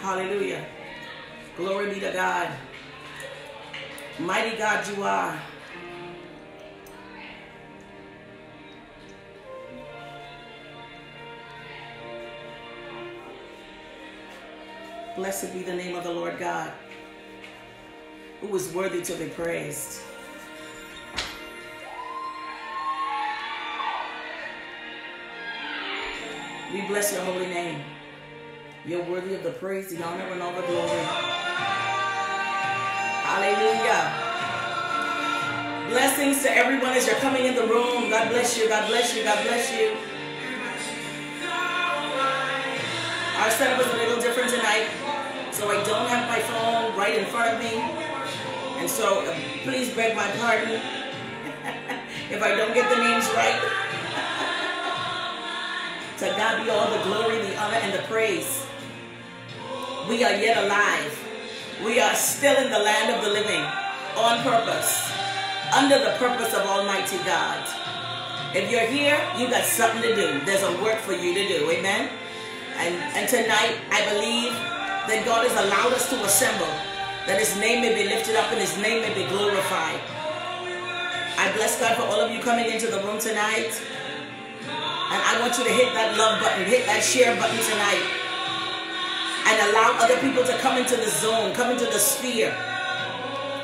Hallelujah. Glory be to God. Mighty God you are. Blessed be the name of the Lord God, who is worthy to be praised. We bless your holy name. You're worthy of the praise, the honor, and all the glory. Hallelujah. Blessings to everyone as you're coming in the room. God bless you. God bless you. God bless you. Our setup is a little different tonight, so I don't have my phone right in front of me. And so uh, please beg my pardon if I don't get the names right. to God be all the glory, the honor, and the praise. We are yet alive. We are still in the land of the living on purpose, under the purpose of Almighty God. If you're here, you got something to do. There's a work for you to do. Amen. And, and tonight, I believe that God has allowed us to assemble, that His name may be lifted up and His name may be glorified. I bless God for all of you coming into the room tonight. And I want you to hit that love button, hit that share button tonight. And allow other people to come into the zone, come into the sphere.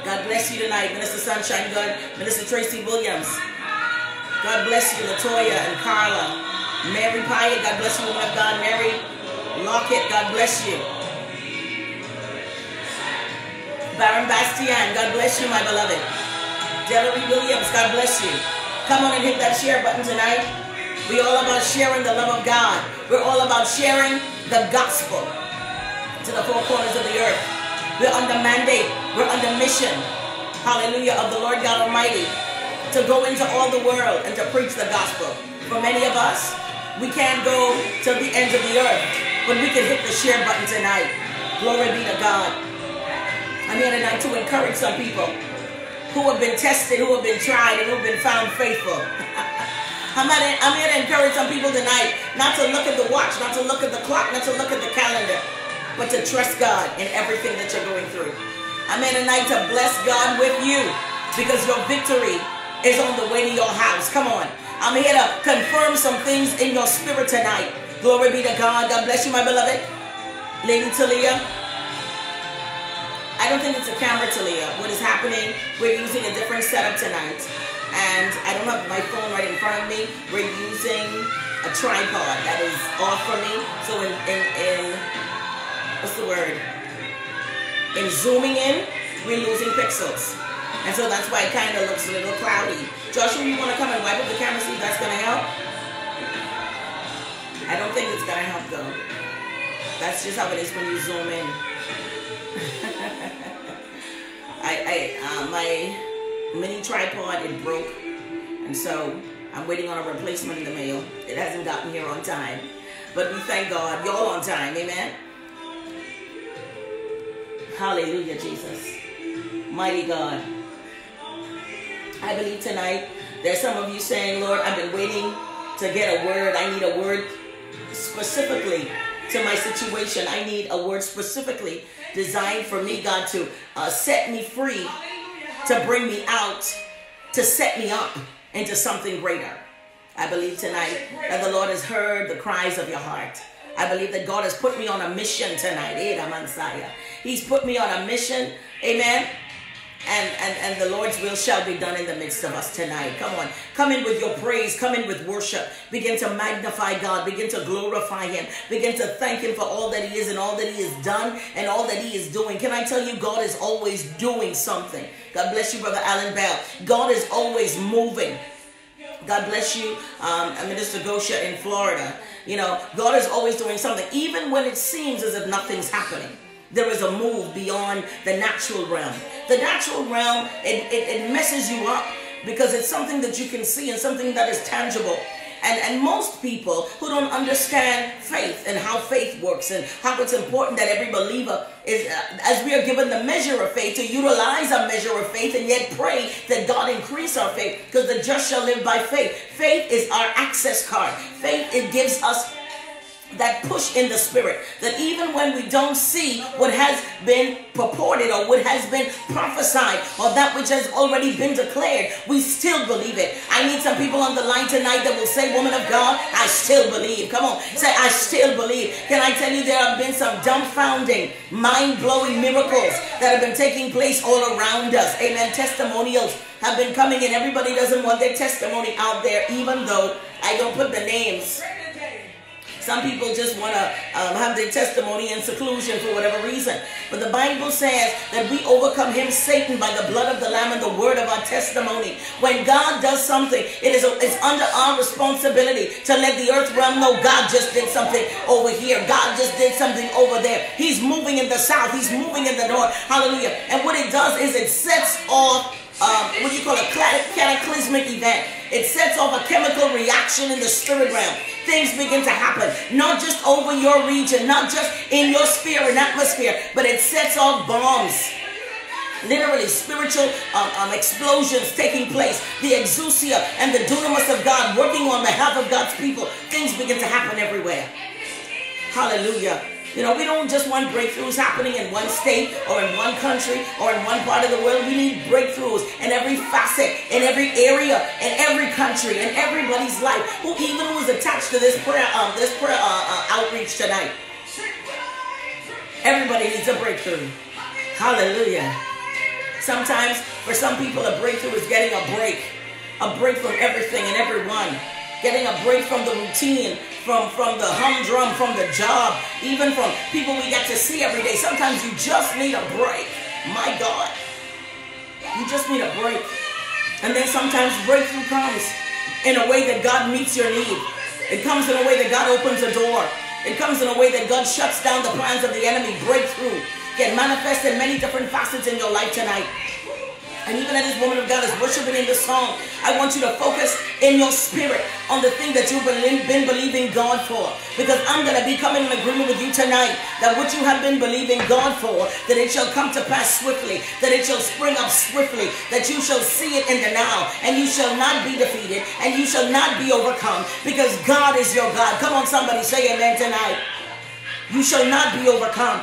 God bless you tonight, Minister Sunshine God, Minister Tracy Williams. God bless you, Latoya and Carla. Mary Pyatt, God bless you, woman of God. Mary Lockett, God bless you. Baron Bastian, God bless you, my beloved. Delary Williams, God bless you. Come on and hit that share button tonight. We're all about sharing the love of God. We're all about sharing the gospel to the four corners of the earth. We're under mandate. We're under mission. Hallelujah of the Lord God Almighty to go into all the world and to preach the gospel. For many of us, we can't go to the ends of the earth, but we can hit the share button tonight. Glory be to God. I'm here tonight to encourage some people who have been tested, who have been tried, and who have been found faithful. I'm, I'm here to encourage some people tonight not to look at the watch, not to look at the clock, not to look at the calendar, but to trust God in everything that you're going through. I'm here tonight to bless God with you because your victory is on the way to your house. Come on. I'm here to confirm some things in your spirit tonight. Glory be to God. God bless you, my beloved. Lady Talia. I don't think it's a camera, Talia. What is happening, we're using a different setup tonight. And I don't have my phone right in front of me. We're using a tripod that is off for me. So in, in, in what's the word? In zooming in, we're losing pixels. And so that's why it kind of looks a little cloudy. Joshua, you want to come and wipe up the camera, see if that's going to help? I don't think it's going to help though. That's just how it is when you zoom in. I, I uh, my mini tripod it broke, and so I'm waiting on a replacement in the mail. It hasn't gotten here on time, but we thank God. Y'all on time, amen. Hallelujah, Jesus, mighty God. I believe tonight there's some of you saying, Lord, I've been waiting to get a word. I need a word specifically to my situation. I need a word specifically designed for me, God, to uh, set me free, to bring me out, to set me up into something greater. I believe tonight that the Lord has heard the cries of your heart. I believe that God has put me on a mission tonight. He's put me on a mission. Amen. And, and, and the Lord's will shall be done in the midst of us tonight. Come on. Come in with your praise. Come in with worship. Begin to magnify God. Begin to glorify Him. Begin to thank Him for all that He is and all that He has done and all that He is doing. Can I tell you, God is always doing something. God bless you, Brother Alan Bell. God is always moving. God bless you, um, Minister Gosha in Florida. You know, God is always doing something, even when it seems as if nothing's happening. There is a move beyond the natural realm. The natural realm, it, it, it messes you up because it's something that you can see and something that is tangible. And, and most people who don't understand faith and how faith works and how it's important that every believer is, uh, as we are given the measure of faith, to utilize our measure of faith and yet pray that God increase our faith because the just shall live by faith. Faith is our access card. Faith, it gives us that push in the spirit that even when we don't see what has been purported or what has been prophesied or that which has already been declared, we still believe it. I need some people on the line tonight that will say, Woman of God, I still believe. Come on, say, I still believe. Can I tell you, there have been some dumbfounding, mind blowing miracles that have been taking place all around us. Amen. Testimonials have been coming and Everybody doesn't want their testimony out there, even though I don't put the names. Some people just want to um, have their testimony in seclusion for whatever reason. But the Bible says that we overcome him, Satan, by the blood of the Lamb and the word of our testimony. When God does something, it is it's under our responsibility to let the earth realm know God just did something over here. God just did something over there. He's moving in the south. He's moving in the north. Hallelujah. And what it does is it sets off um, what do you call a cataclysmic event. It sets off a chemical reaction in the spirit realm. Things begin to happen, not just over your region, not just in your sphere and atmosphere, but it sets off bombs. Literally, spiritual um, um, explosions taking place. The exousia and the dunamis of God working on behalf of God's people. Things begin to happen everywhere. Hallelujah. You know, we don't just want breakthroughs happening in one state or in one country or in one part of the world. We need breakthroughs in every facet, in every area, in every country, in everybody's life. Who even was attached to this prayer, um, this prayer uh, uh, outreach tonight. Everybody needs a breakthrough. Hallelujah. Sometimes for some people, a breakthrough is getting a break, a break from everything and everyone getting a break from the routine, from, from the humdrum, from the job, even from people we get to see every day. Sometimes you just need a break. My God. You just need a break. And then sometimes breakthrough comes in a way that God meets your need. It comes in a way that God opens a door. It comes in a way that God shuts down the plans of the enemy. Breakthrough can manifest in many different facets in your life tonight. And even as this woman of God is worshiping in the song, I want you to focus in your spirit on the thing that you've been believing God for. Because I'm going to be coming in agreement with you tonight that what you have been believing God for, that it shall come to pass swiftly, that it shall spring up swiftly, that you shall see it in the now, and you shall not be defeated, and you shall not be overcome, because God is your God. Come on, somebody say amen tonight. You shall not be overcome.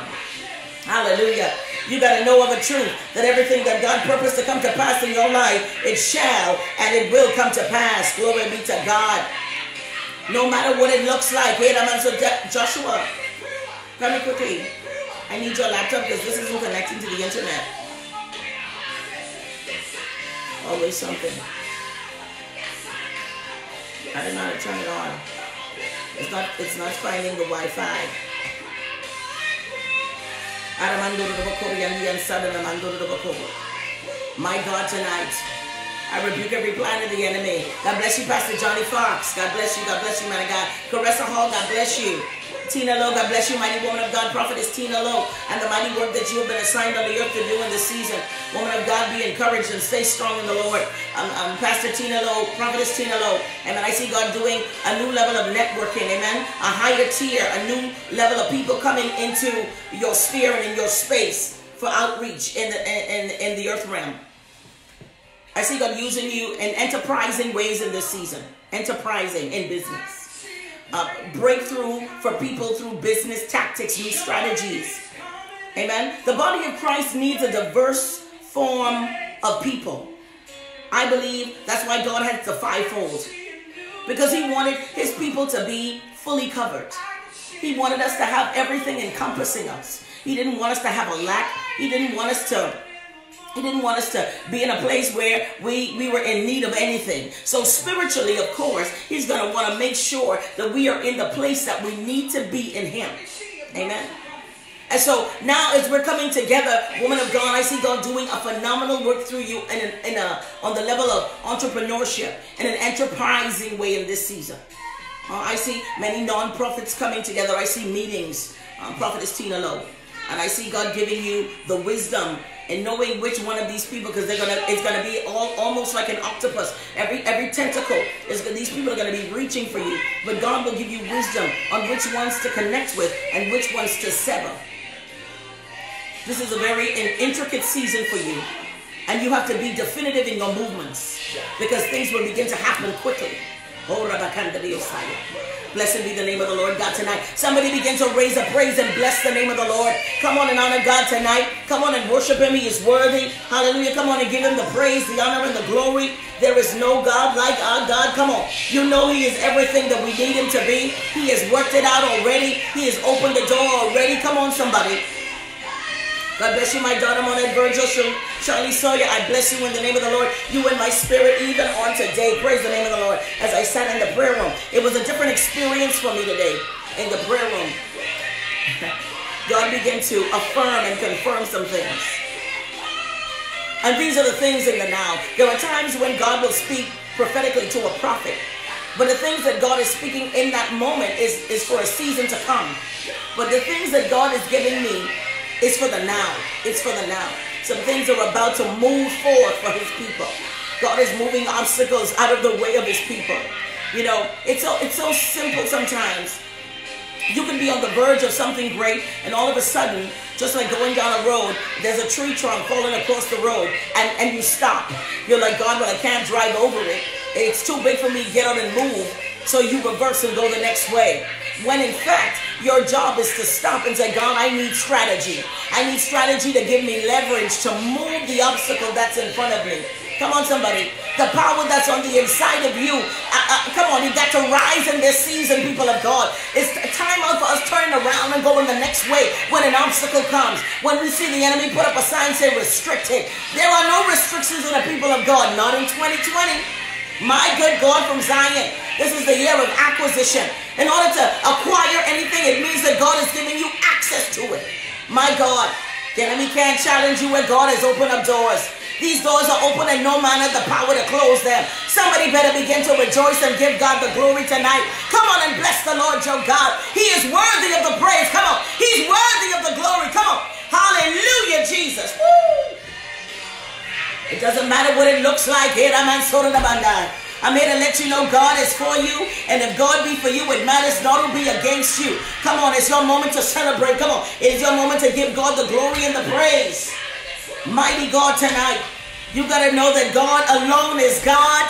Hallelujah. You got to know of a truth that everything that God purposed to come to pass in your life, it shall and it will come to pass. Glory be to God. No matter what it looks like. Minute, so Joshua, come quickly. I need your laptop because this isn't connecting to the internet. Always something. I don't know how to turn it on. It's not. It's not finding the Wi-Fi. My God, tonight, I rebuke every plan of the enemy. God bless you, Pastor Johnny Fox. God bless you. God bless you, man of God. Caressa Hall, God bless you. Tina Lowe, God bless you, mighty woman of God, prophetess Tina Lowe, and the mighty work that you have been assigned on the earth to do in this season. Woman of God, be encouraged and stay strong in the Lord. Um, um, Pastor Tina Lowe, prophetess Tina Lowe, amen. I see God doing a new level of networking, amen. A higher tier, a new level of people coming into your sphere and in your space for outreach in the, in, in the earth realm. I see God using you in enterprising ways in this season. Enterprising in business uh, breakthrough for people through business tactics, new strategies. Amen. The body of Christ needs a diverse form of people. I believe that's why God had the fivefold. Because he wanted his people to be fully covered. He wanted us to have everything encompassing us. He didn't want us to have a lack. He didn't want us to he didn't want us to be in a place where we, we were in need of anything. So spiritually, of course, he's going to want to make sure that we are in the place that we need to be in him. Amen. And so now as we're coming together, woman of God, I see God doing a phenomenal work through you in, in a, on the level of entrepreneurship in an enterprising way in this season. Uh, I see many non-profits coming together. I see meetings. Um, Prophetess Tina Lowe. And I see God giving you the wisdom and knowing which one of these people, because they're gonna, it's gonna be all almost like an octopus. Every every tentacle is these people are gonna be reaching for you, but God will give you wisdom on which ones to connect with and which ones to sever. This is a very intricate season for you, and you have to be definitive in your movements because things will begin to happen quickly. Oh, Blessed be the name of the Lord God tonight. Somebody begin to raise a praise and bless the name of the Lord. Come on and honor God tonight. Come on and worship Him. He is worthy. Hallelujah. Come on and give Him the praise, the honor, and the glory. There is no God like our God. Come on. You know He is everything that we need Him to be. He has worked it out already. He has opened the door already. Come on, somebody. God bless you, my daughter, Monette Virgil, Charlie Sawyer. I bless you in the name of the Lord. You and my spirit, even on today. Praise the name of the Lord. As I sat in the prayer room, it was a different experience for me today in the prayer room. God began to affirm and confirm some things. And these are the things in the now. There are times when God will speak prophetically to a prophet. But the things that God is speaking in that moment is, is for a season to come. But the things that God is giving me it's for the now. It's for the now. Some things are about to move forward for his people. God is moving obstacles out of the way of his people. You know, it's so it's so simple sometimes. You can be on the verge of something great, and all of a sudden, just like going down a road, there's a tree trunk falling across the road, and, and you stop. You're like, God, but I can't drive over it. It's too big for me to get out and move. So you reverse and go the next way. When in fact, your job is to stop and say, God, I need strategy. I need strategy to give me leverage to move the obstacle that's in front of me. Come on, somebody. The power that's on the inside of you. Uh, uh, come on, you got to rise in this season, people of God. It's time out for us turning around and going the next way when an obstacle comes. When we see the enemy put up a sign say restricted. There are no restrictions on the people of God, not in 2020. My good God from Zion. This is the year of acquisition. In order to acquire anything, it means that God is giving you access to it. My God. The enemy can't challenge you when God has opened up doors. These doors are open and no man has the power to close them. Somebody better begin to rejoice and give God the glory tonight. Come on and bless the Lord your God. He is worthy of the praise. Come on. He's worthy of the glory. Come on. Hallelujah, Jesus. Woo. It doesn't matter what it looks like. Here, I'm here to let you know God is for you. And if God be for you, it matters not to be against you. Come on, it's your moment to celebrate. Come on, it is your moment to give God the glory and the praise. Mighty God tonight. You got to know that God alone is God.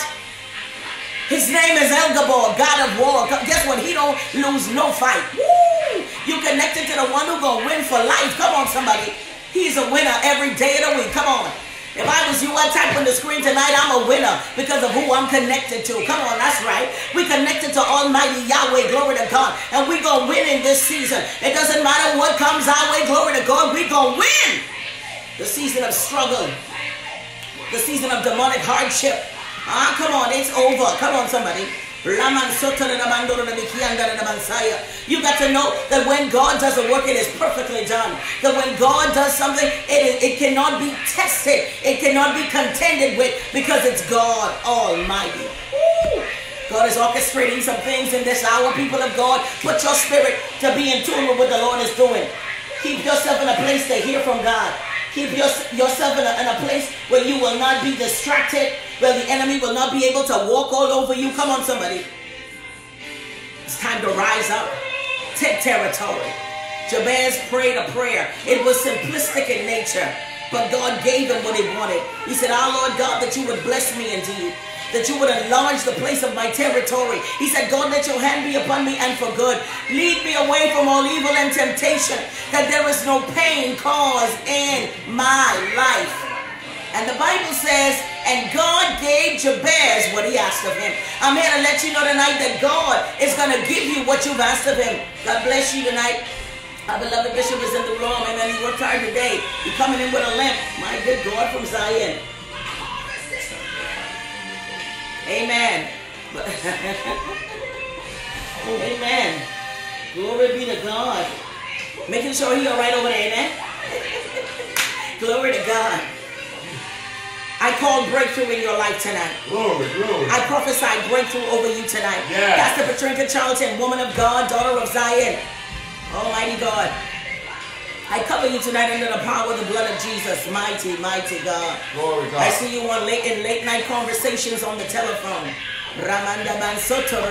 His name is El Gibbor, God of war. Guess what? He don't lose no fight. Woo! You connected to the one who gonna win for life. Come on, somebody. He's a winner every day of the week. Come on. If I was you, I'd type on the screen tonight, I'm a winner because of who I'm connected to. Come on, that's right. We connected to Almighty Yahweh, glory to God. And we gonna win in this season. It doesn't matter what comes our way, glory to God, we gonna win. The season of struggle, the season of demonic hardship. Ah, come on, it's over. Come on, somebody. You got to know that when God does a work, it is perfectly done. That when God does something, it, is, it cannot be tested, it cannot be contended with because it's God Almighty. God is orchestrating some things in this hour, people of God. Put your spirit to be in tune with what the Lord is doing. Keep yourself in a place to hear from God. Keep your, yourself in a, in a place where you will not be distracted where the enemy will not be able to walk all over you. Come on, somebody. It's time to rise up, take territory. Jabez prayed a prayer. It was simplistic in nature, but God gave him what he wanted. He said, Our Lord God, that you would bless me indeed that you would enlarge the place of my territory. He said, God, let your hand be upon me and for good. Lead me away from all evil and temptation, that there is no pain caused in my life. And the Bible says, and God gave Jabez what he asked of him. I'm here to let you know tonight that God is going to give you what you've asked of him. God bless you tonight. Our beloved bishop is in the room. Amen. He worked hard today. He's coming in with a limp. My good God from Zion. Amen. Amen. Glory be to God. Making sure he all right over there, amen? Glory to God. I call breakthrough in your life tonight. Glory, glory. I prophesy breakthrough over you tonight. Yeah. Pastor Patrinka Charlton, woman of God, daughter of Zion. Almighty God. I cover you tonight under the power of the blood of Jesus. Mighty, mighty God. Glory God. I see you on late in late night conversations on the telephone. Ramanda Bansoto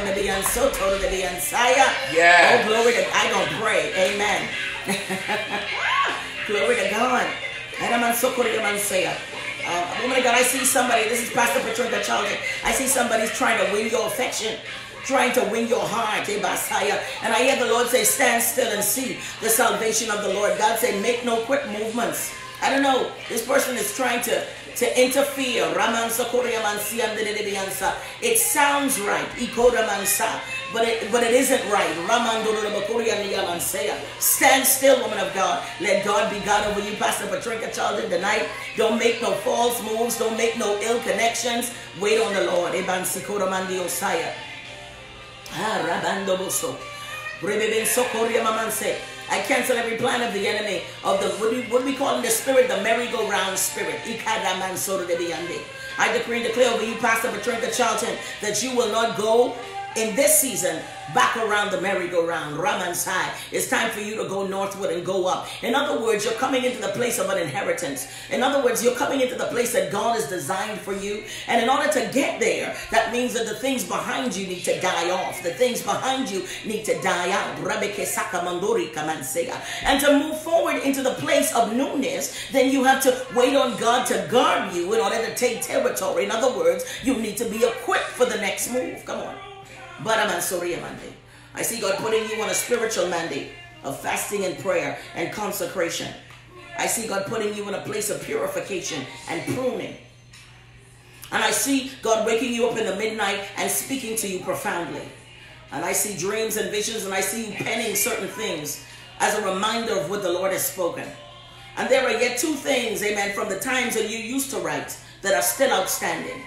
Soto Saya. Yeah. Oh, glory to I don't pray. Amen. glory to God. Uh, woman of God, I see somebody. This is Pastor Patricia Charlton. I see somebody's trying to win your affection. Trying to win your heart. And I hear the Lord say, stand still and see the salvation of the Lord. God said, make no quick movements. I don't know. This person is trying to to interfere. It sounds right, but it, but it isn't right. Stand still, woman of God. Let God be God over you, Pastor Patrinka Charlton, tonight. Don't make no false moves. Don't make no ill connections. Wait on the Lord. I cancel every plan of the enemy of the what we, what we call in the spirit the merry-go-round spirit. I decree and declare over you, Pastor Patrinka Charlton, that you will not go in this season back around the merry-go-round, Ramansai. It's time for you to go northward and go up. In other words, you're coming into the place of an inheritance. In other words, you're coming into the place that God has designed for you. And in order to get there, that means that the things behind you need to die off. The things behind you need to die out. And to move forward into the place of newness, then you have to wait on God to guard you in order to take territory. In other words, you need to be equipped for the next move. Come on. I see God putting you on a spiritual mandate of fasting and prayer and consecration. I see God putting you in a place of purification and pruning. And I see God waking you up in the midnight and speaking to you profoundly. And I see dreams and visions and I see you penning certain things as a reminder of what the Lord has spoken. And there are yet two things, amen, from the times that you used to write that are still outstanding.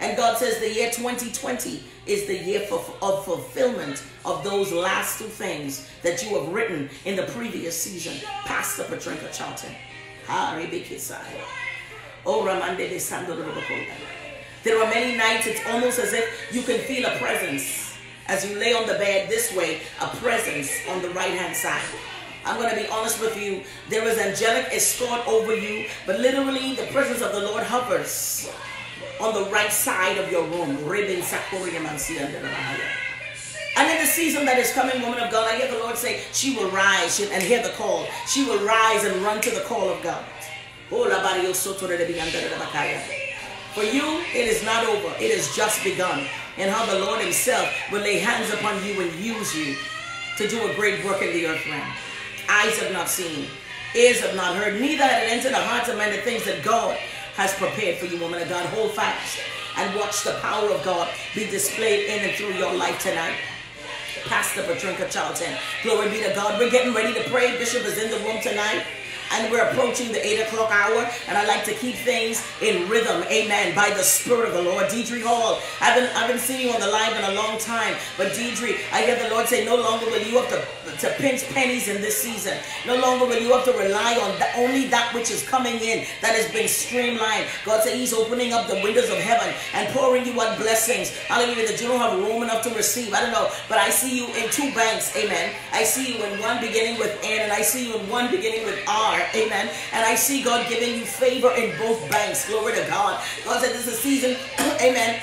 And God says the year 2020 is the year for, of fulfillment of those last two things that you have written in the previous season. Pastor Patrinka Charlton. Oh, there are many nights it's almost as if you can feel a presence as you lay on the bed this way, a presence on the right hand side. I'm going to be honest with you. There is angelic escort over you, but literally the presence of the Lord hovers on the right side of your room. And in the season that is coming, woman of God, I hear the Lord say, she will rise and hear the call. She will rise and run to the call of God. Oh, For you, it is not over. It has just begun. And how the Lord himself will lay hands upon you and use you to do a great work in the earth realm. Eyes have not seen, ears have not heard, neither had it entered the hearts of men the things that God has prepared for you, woman of God. Hold fast and watch the power of God be displayed in and through your life tonight. Pastor Patrinka Charlton. Glory be to God. We're getting ready to pray. Bishop is in the room tonight and we're approaching the 8 o'clock hour and I like to keep things in rhythm. Amen. By the spirit of the Lord. Deidre Hall I've been I've been seeing you on the live in a long time. But Deidre I hear the Lord say no longer will you have to, to pinch pennies in this season. No longer will you have to rely on the, only that which is coming in that has been streamlined. God said he's opening up the windows of heaven and pouring you out blessings. Hallelujah. That you don't have room enough to receive. I don't know but I see you in two banks. Amen. I see you in one beginning with N and I see you in one beginning with R Amen. And I see God giving you favor in both banks. Glory to God. God said this is a season. Amen.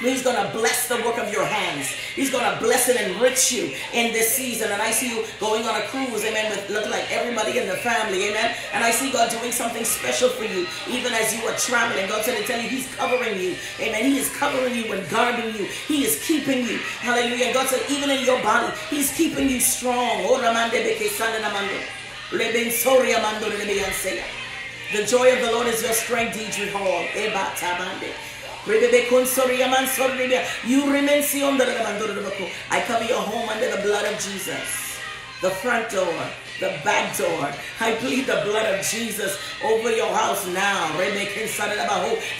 He's going to bless the work of your hands. He's going to bless and enrich you in this season. And I see you going on a cruise, amen, with look like everybody in the family, amen. And I see God doing something special for you, even as you are traveling. God said to tell you He's covering you, amen. He is covering you and guarding you. He is keeping you, hallelujah. God said, even in your body, He's keeping you strong. Oh, the joy of the Lord is your strength, Deidre Hall. You remain I cover your home under the blood of Jesus. The front door, the back door. I plead the blood of Jesus over your house now.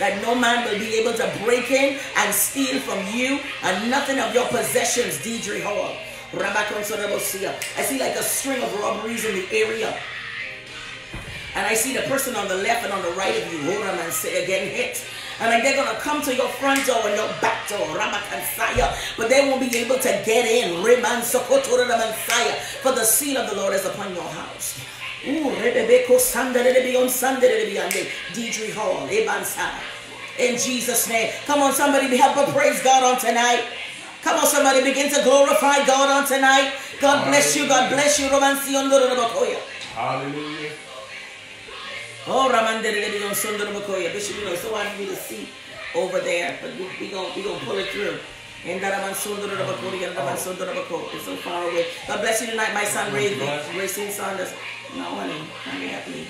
That no man will be able to break in and steal from you and nothing of your possessions, Deidre Hall. I see like a string of robberies in the area. And I see the person on the left and on the right of you, Horaman, say getting hit. And like they're gonna come to your front door and your back door, but they won't be able to get in. For the seal of the Lord is upon your house. Ooh, Deidre Hall, in Jesus' name. Come on, somebody help her praise God on tonight. Come on, somebody begin to glorify God on tonight. God bless you. God bless you. Hallelujah. Oh, Bishop, you know, so hard for me to see over there, but we're we going we gonna pull it through. It's so far away. God bless you tonight, my son, Ray. Racing Saunders. No, honey. Honey, happy.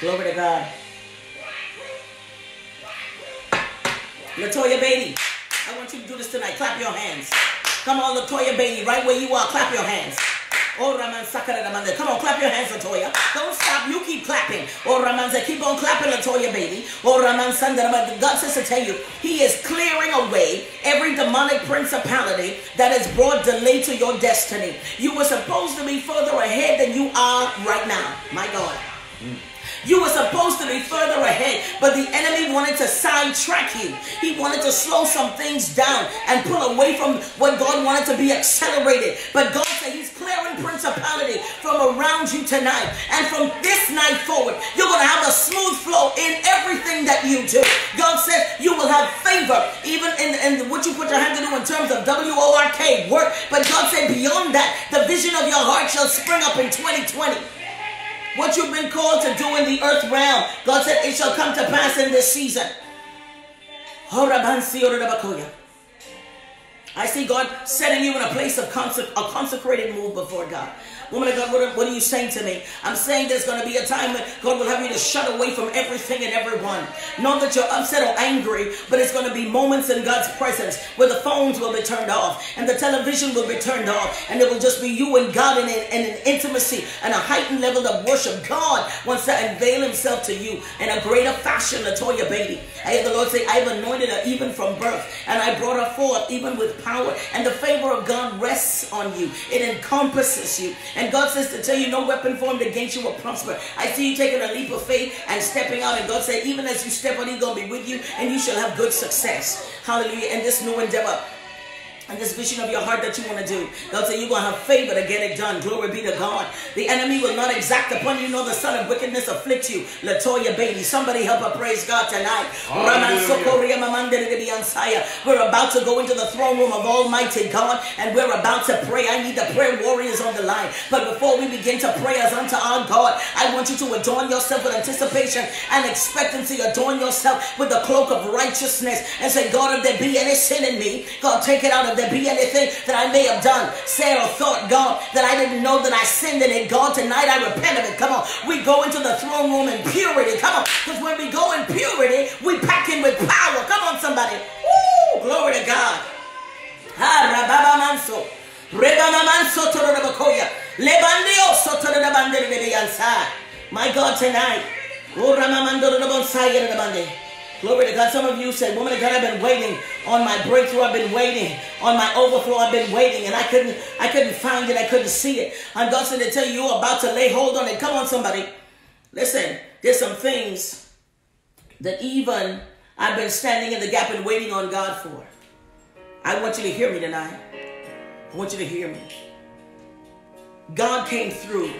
Glory to God. Latoya Beatty, I want you to do this tonight. Clap your hands. Come on, Latoya Beatty, right where you are. Clap your hands. Oh, Come on, clap your hands, Latoya. Don't stop. You keep clapping. Oh, Raman keep on clapping, Latoya, baby. Oh, Raman Sandara. God says to tell you, He is clearing away every demonic principality that has brought delay to your destiny. You were supposed to be further ahead than you are right now. My God. Mm. You were supposed to be further ahead, but the enemy wanted to sidetrack you. He wanted to slow some things down and pull away from what God wanted to be accelerated. But God said He's clearing principality from around you tonight. And from this night forward, you're going to have a smooth flow in everything that you do. God says you will have favor, even in, in what you put your hand to do in terms of W O R K, work. But God said beyond that, the vision of your heart shall spring up in 2020. What you've been called to do in the earth realm, God said it shall come to pass in this season. I see God setting you in a place of a consecrated move before God. Woman of God, what are, what are you saying to me? I'm saying there's going to be a time when God will have you to shut away from everything and everyone. Not that you're upset or angry, but it's going to be moments in God's presence where the phones will be turned off and the television will be turned off and it will just be you and God in, in an intimacy and a heightened level of worship. God wants to unveil himself to you in a greater fashion, Latoya baby. I hear the Lord say, I've anointed her even from birth and I brought her forth even with power and the favor of God rests on you. It encompasses you. And God says to tell you, no weapon formed against you will prosper. I see you taking a leap of faith and stepping out. And God said, even as you step out, He's going to be with you and you shall have good success. Hallelujah. And this new endeavor and this vision of your heart that you want to do. God say you're going to have favor to get it done. Glory be to God. The enemy will not exact upon you, nor the son of wickedness afflict you. Latoya baby. Somebody help her praise God tonight. We're about to go into the throne room of Almighty God and we're about to pray. I need the prayer warriors on the line. But before we begin to pray as unto our God, I want you to adorn yourself with anticipation and expectancy. Adorn yourself with the cloak of righteousness and say, God, if there be any sin in me, God, take it out of there be anything that I may have done, said, or thought, God, that I didn't know that I sinned in it. God, tonight I repent of it. Come on. We go into the throne room in purity. Come on. Because when we go in purity, we pack in with power. Come on, somebody. Woo! Glory to God. Ah, My God, tonight. Oh, Glory to God. Some of you said, Woman of God, I've been waiting on my breakthrough. I've been waiting on my overflow. I've been waiting and I couldn't, I couldn't find it. I couldn't see it. And God to tell you, you're about to lay hold on it. Come on, somebody. Listen, there's some things that even I've been standing in the gap and waiting on God for. I want you to hear me tonight. I want you to hear me. God came through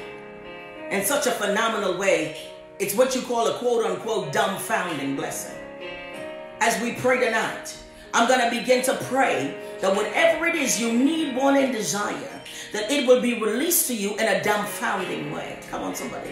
in such a phenomenal way. It's what you call a quote unquote dumbfounding blessing as we pray tonight, I'm going to begin to pray that whatever it is you need, want, and desire, that it will be released to you in a dumbfounding way. Come on, somebody.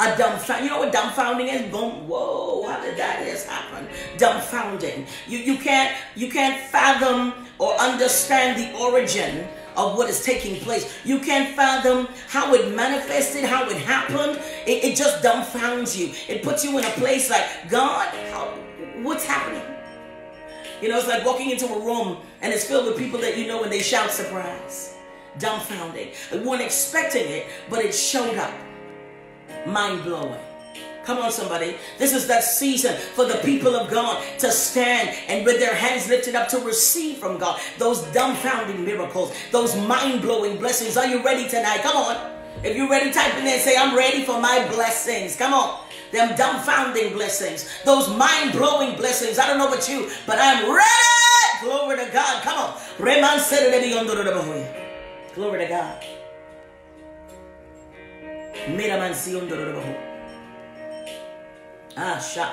A dumbfound. You know what dumbfounding is? Boom. Whoa! How did that just happen? Dumbfounding. You you can't you can't fathom or understand the origin of what is taking place. You can't fathom how it manifested, how it happened. It, it just dumbfounds you. It puts you in a place like God. How, what's happening? You know, it's like walking into a room and it's filled with people that you know and they shout surprise, dumbfounded. They weren't expecting it, but it showed up. Mind blowing. Come on, somebody. This is that season for the people of God to stand and with their hands lifted up to receive from God those dumbfounding miracles, those mind blowing blessings. Are you ready tonight? Come on. If you're ready, type in there and say, I'm ready for my blessings. Come on them dumbfounding blessings, those mind blowing blessings. I don't know about you, but I'm ready. Glory to God. Come on. Glory to God. Ah, sha.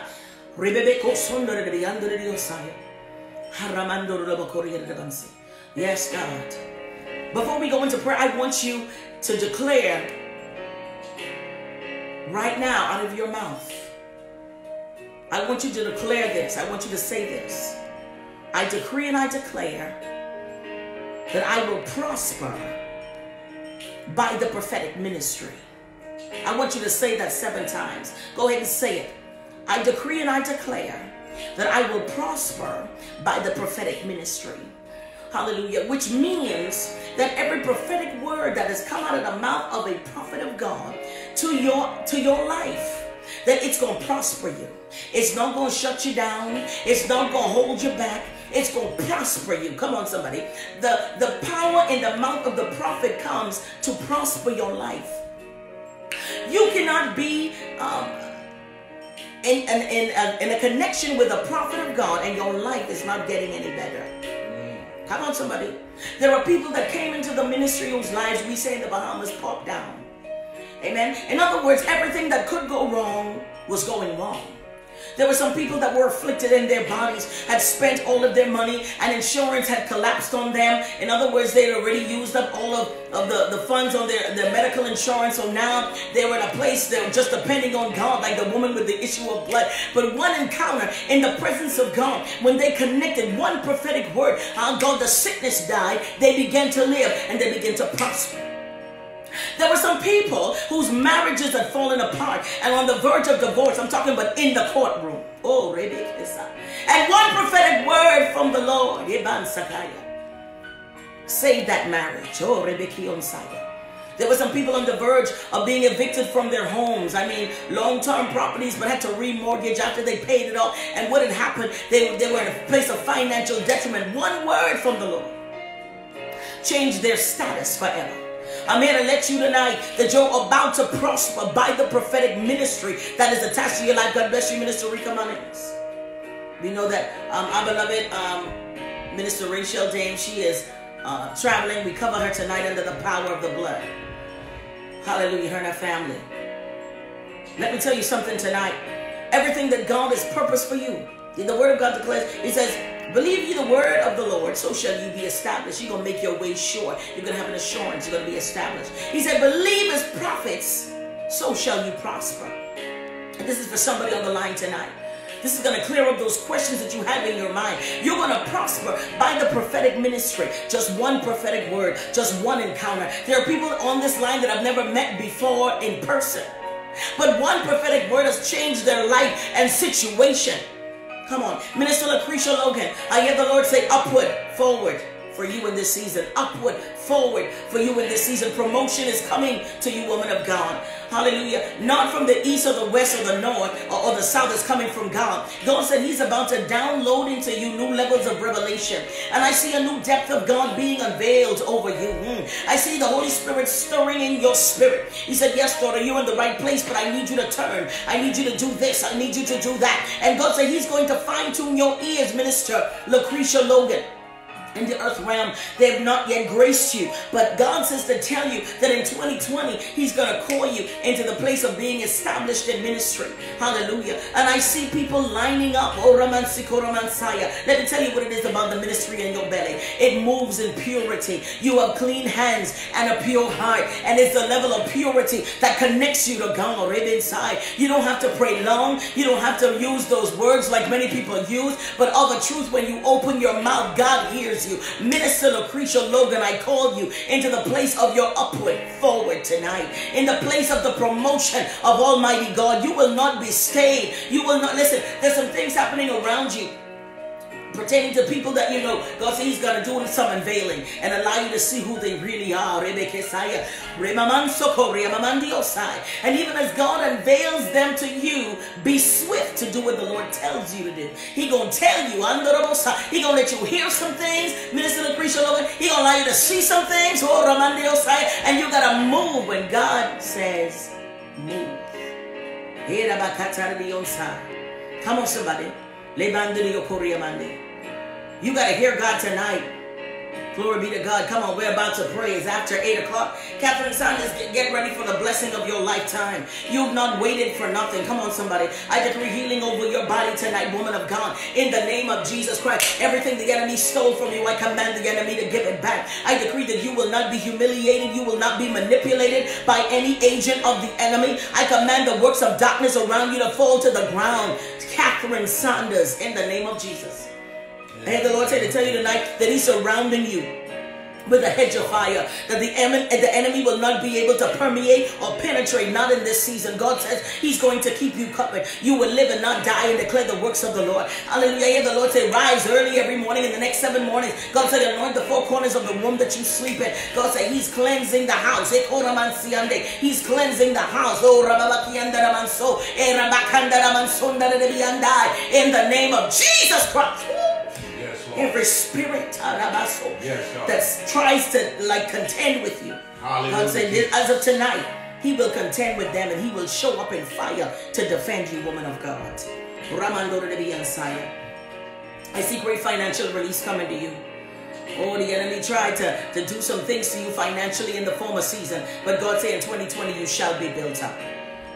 Yes, God. Before we go into prayer, I want you to declare right now out of your mouth. I want you to declare this. I want you to say this. I decree and I declare that I will prosper by the prophetic ministry. I want you to say that seven times. Go ahead and say it. I decree and I declare that I will prosper by the prophetic ministry. Hallelujah. Which means that every prophetic word that has come out of the mouth of a prophet of God to your to your life that it's going to prosper you. It's not going to shut you down. It's not going to hold you back. It's going to prosper you. Come on, somebody. The, the power in the mouth of the prophet comes to prosper your life. You cannot be um, in, in, in, a, in a connection with a prophet of God and your life is not getting any better. Come on, somebody. There are people that came into the ministry whose lives we say in the Bahamas popped down. Amen. In other words, everything that could go wrong was going wrong. There were some people that were afflicted in their bodies, had spent all of their money, and insurance had collapsed on them. In other words, they had already used up all of, of the, the funds on their, their medical insurance. So now they were in a place they were just depending on God, like the woman with the issue of blood. But one encounter in the presence of God, when they connected one prophetic word, how God, the sickness died, they began to live and they began to prosper. There were some people whose marriages had fallen apart and on the verge of divorce. I'm talking about in the courtroom. Oh, Rebekah. And one prophetic word from the Lord, Iban Sakaya, saved that marriage. Oh, Rebekah there were some people on the verge of being evicted from their homes. I mean, long-term properties, but had to remortgage after they paid it off. And what had happened, they, they were in a place of financial detriment. One word from the Lord changed their status forever. I'm here to let you tonight that you're about to prosper by the prophetic ministry that is attached to your life. God bless you, Minister Rika Munnings. We know that um, our beloved um, Minister Rachel James, she is uh, traveling. We cover her tonight under the power of the blood. Hallelujah, her and her family. Let me tell you something tonight. Everything that God has purposed for you, the word of God declares, He says, Believe ye the word of the Lord, so shall you be established. You're going to make your way sure. You're going to have an assurance. You're going to be established. He said, Believe as prophets, so shall you prosper. And this is for somebody on the line tonight. This is going to clear up those questions that you have in your mind. You're going to prosper by the prophetic ministry. Just one prophetic word, just one encounter. There are people on this line that I've never met before in person. But one prophetic word has changed their life and situation. Come on. Minister Lucretia Logan, I hear the Lord say upward, forward for you in this season. Upward, forward for you in this season. Promotion is coming to you, woman of God. Hallelujah. Not from the east or the west or the north or, or the south is coming from God. God said He's about to download into you new levels of revelation. And I see a new depth of God being unveiled over you. Mm. I see the Holy Spirit stirring in your spirit. He said, Yes, daughter, you're in the right place, but I need you to turn. I need you to do this. I need you to do that. And God said He's going to fine tune your ears, Minister Lucretia Logan in the earth realm. They have not yet graced you. But God says to tell you that in 2020, He's going to call you into the place of being established in ministry. Hallelujah. And I see people lining up. Oh, Let me tell you what it is about the ministry in your belly. It moves in purity. You have clean hands and a pure heart. And it's the level of purity that connects you to God or inside. You don't have to pray long. You don't have to use those words like many people use. But of a truth, when you open your mouth, God hears you. Minister Lucretia Logan, I call you into the place of your upward forward tonight. In the place of the promotion of Almighty God. You will not be stayed. You will not, listen, there's some things happening around you pertaining to people that you know. God said He's going to do some unveiling and allow you to see who they really are. And even as God unveils them to you, be swift to do what the Lord tells you to do. He gonna tell you, He gonna let you hear some things, Minister Lucretia Logan. He gonna allow you to see some things, oh, and you gotta move when God says move. Come on, somebody. You got to hear God tonight. Glory be to God. Come on, we're about to pray. It's after 8 o'clock. Catherine Sanders, get, ready for the blessing of your lifetime. You've not waited for nothing. Come on, somebody. I decree healing over your body tonight, woman of God. In the name of Jesus Christ. Everything the enemy stole from you, I command the enemy to give it back. I decree that you will not be humiliated. You will not be manipulated by any agent of the enemy. I command the works of darkness around you to fall to the ground. Catherine Sanders, in the name of Jesus. I hear the Lord say to tell you tonight that He's surrounding you with a hedge of fire that the enemy, the enemy will not be able to permeate or penetrate not in this season. God says he's going to keep you covered. You will live and not die and declare the works of the lord. Hallelujah. The lord say rise early every morning in the next seven mornings. God said anoint the four corners of the room that you sleep in. God said he's cleansing the house. He's cleansing the house. Oh eh, in the name of jesus christ every spirit that tries to like contend with you. God said, as of tonight, He will contend with them and He will show up in fire to defend you, woman of God. I see great financial release coming to you. Oh, the enemy tried to, to do some things to you financially in the former season, but God said in 2020 you shall be built up.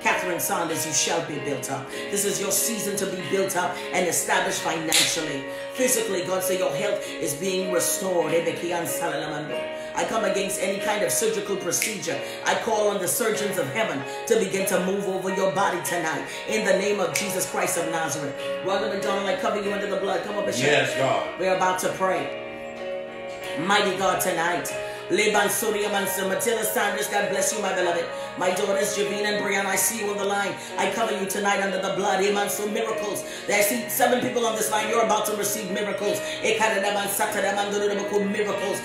Catherine Saunders, you shall be built up. This is your season to be built up and established financially. Physically, God say your health is being restored. I come against any kind of surgical procedure. I call on the surgeons of heaven to begin to move over your body tonight in the name of Jesus Christ of Nazareth. Brother McDonald, I cover you under the blood. Come up and share. Yes, God. We're about to pray. Mighty God tonight. Leban Surya Mansa, Matilda Sanders, God bless you, my beloved. My daughters, Javine and Brianna, I see you on the line. I cover you tonight under the blood. Amen. So miracles. I see seven people on this line. You're about to receive miracles. Miracles.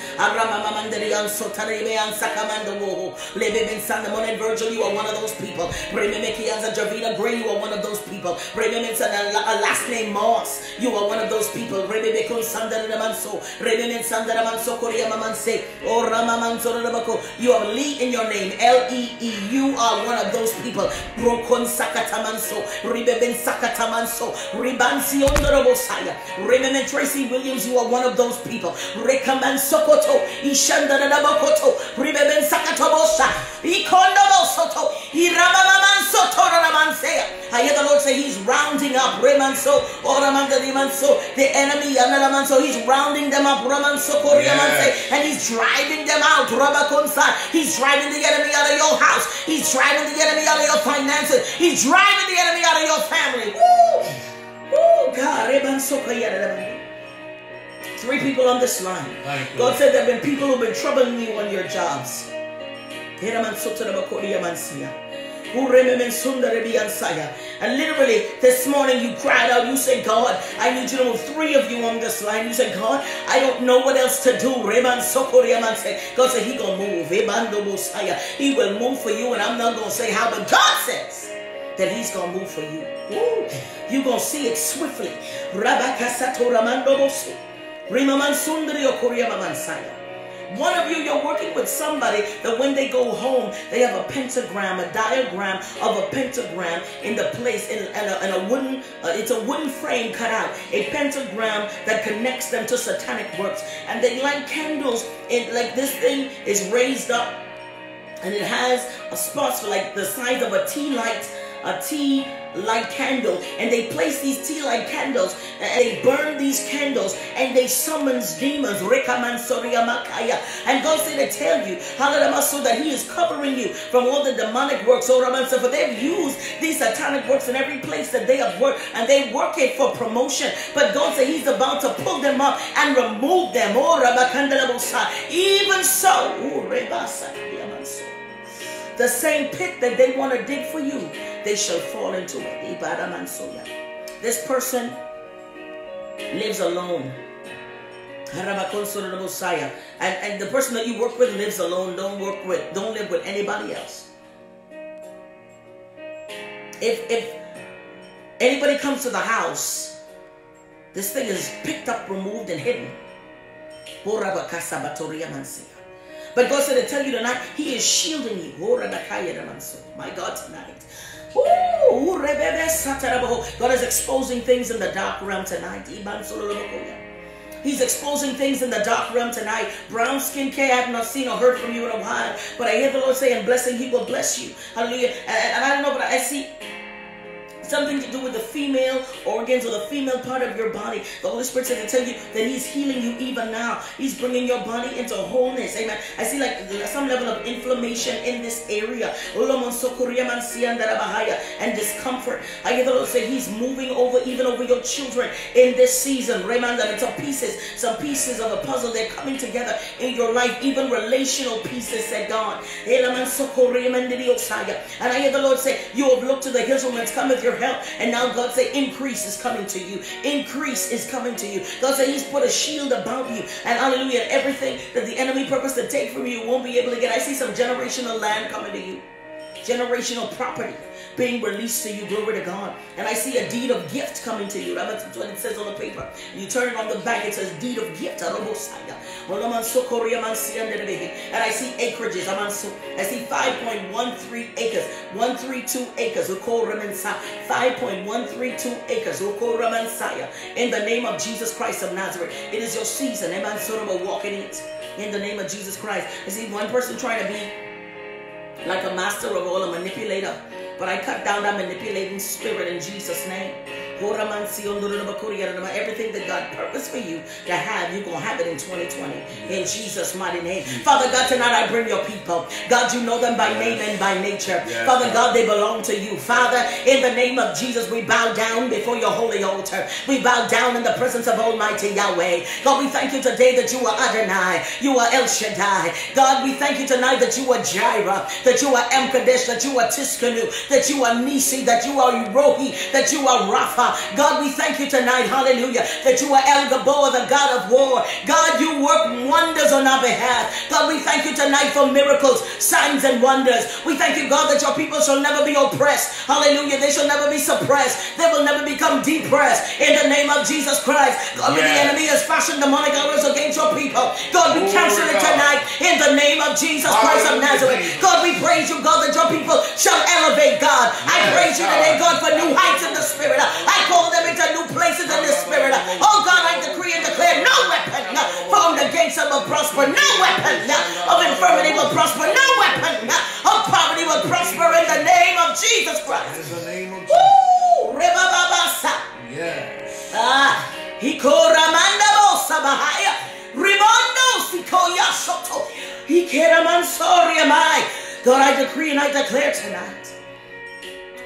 Virgil, you are one of those people. Javina Gray, you are one of those people. A uh, last name Moss, you are one of those people. Oh, you have Lee in your name. L-E-E. You are one of those people. Brokon sakatamanso. Ribeben sakatamanso. Ribansi ondorobosaya. Remember Tracy Williams, you are one of those people. Rekaman sokoto. Ishandarabakoto. Ribeben sakatobosha. Ikondobosoto. Iramaman soto ramansea. I hear the Lord say He's rounding up Remanso, Oramanso, the enemy, so He's rounding them up, Ramanso, yes. and He's driving them out, Rabakonsa. He's driving the enemy out of your house. He's driving the enemy out of your finances. He's driving the enemy out of your family. Woo! Woo! God, Three people on this line. God said there have been people who've been troubling you on your jobs. And literally this morning you cried out, you said, God, I need you to move. Three of you on this line, you said, God, I don't know what else to do. God said, He gonna move. He will move for you, and I'm not gonna say how, but God says that He's gonna move for you. You're gonna see it swiftly. One of you, you're working with somebody that when they go home, they have a pentagram, a diagram of a pentagram in the place, in, in, a, in a, wooden, uh, it's a wooden frame cut out, a pentagram that connects them to satanic works. And they light candles, in, like this thing is raised up and it has a spot for like the size of a tea light, a tea light candle and they place these tea light candles and they burn these candles and they summons demons. And God said to tell you so that he is covering you from all the demonic works. So for they've used these satanic works in every place that they have worked and they work it for promotion. But God said he's about to pull them up and remove them. Even so the same pit that they want to dig for you, they shall fall into it. This person lives alone. And, and the person that you work with lives alone. Don't work with, don't live with anybody else. If if anybody comes to the house, this thing is picked up, removed, and hidden. But God said to tell you tonight, He is shielding you. Oh, my God, tonight. God is exposing things in the dark realm tonight. He's exposing things in the dark realm tonight. Brown skin care, I have not seen or heard from you in a while. But I hear the Lord saying, blessing, He will bless you. Hallelujah. And, and I don't know, but I see something to do with the female organs or the female part of your body. The Holy Spirit said to tell you that He's healing you even now. He's bringing your body into wholeness. Amen. I see like some level of inflammation in this area and discomfort. I hear the Lord say He's moving over even over your children in this season. Raymond, and some pieces, some pieces of a puzzle. They're coming together in your life, even relational pieces, said God. And I hear the Lord say, You have looked to the hills from whence cometh your help. And now God say increase is coming to you. Increase is coming to you. God say He's put a shield about you. And hallelujah, everything that the enemy purposed to take from you won't be able to get. I see some generational land coming to you. Generational property being released to you. Glory to God. And I see a deed of gift coming to you. That's what it says on the paper. You turn it on the back, it says deed of gift. And I see acreages. I see 5.13 acres. 132 acres. 5.132 acres. In the name of Jesus Christ of Nazareth. It is your season. Amen. Walking it. In the name of Jesus Christ. I see one person trying to be like a master of all, a manipulator. But I cut down that manipulating spirit in Jesus' name. Everything that God purposed for you to have, you're going to have it in 2020. In Jesus' mighty name. Father God, tonight I bring your people. God, you know them by name and by nature. Father God, they belong to you. Father, in the name of Jesus, we bow down before your holy altar. We bow down in the presence of Almighty Yahweh. God, we thank you today that you are Adonai. You are El Shaddai. God, we thank you tonight that you are Jireh, that you are Emkadesh, that you are Tsidkenu, that you are Nisi, that you are Rohi, that you are Rapha. God, we thank you tonight, hallelujah, that you are El Gibbor, the God of war. God, you work wonders on our behalf. God, we thank you tonight for miracles, signs, and wonders. We thank you, God, that your people shall never be oppressed. Hallelujah. They shall never be suppressed. They will never become depressed. In the name of Jesus Christ. God, when the enemy has fashioned demonic arrows against your people, God, we cancel it tonight in the name of Jesus Christ of Nazareth. God, we praise you, God, that your people shall elevate, God. I praise you today, God, for new heights in the spirit. I call them into new places in the spirit. Oh God, I decree and declare no weapon formed against them will prosper. No weapon of infirmity will prosper. No weapon of poverty will prosper in the name of Jesus Christ. In the name of Jesus. Woo! Yes. Ah, Bosa Bahaya. Rimondo Sikoya Soto. Hikeramansoria Mai. God, I decree and I declare tonight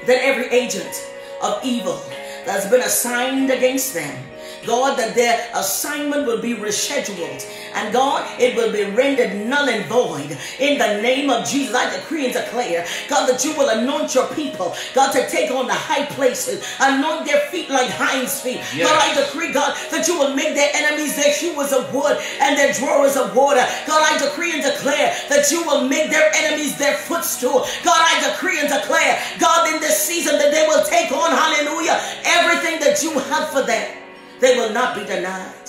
that every agent of evil that's been assigned against them. God, that their assignment will be rescheduled. And God, it will be rendered null and void. In the name of Jesus, I decree and declare, God, that you will anoint your people, God, to take on the high places, anoint their feet like hinds feet. Yes. God, I decree, God, that you will make their enemies their hewers of wood and their drawers of water. God, I decree and declare that you will make their enemies their footstool. God, I decree and declare, God, in this season that they will take on, hallelujah, everything that you have for them. They will not be denied.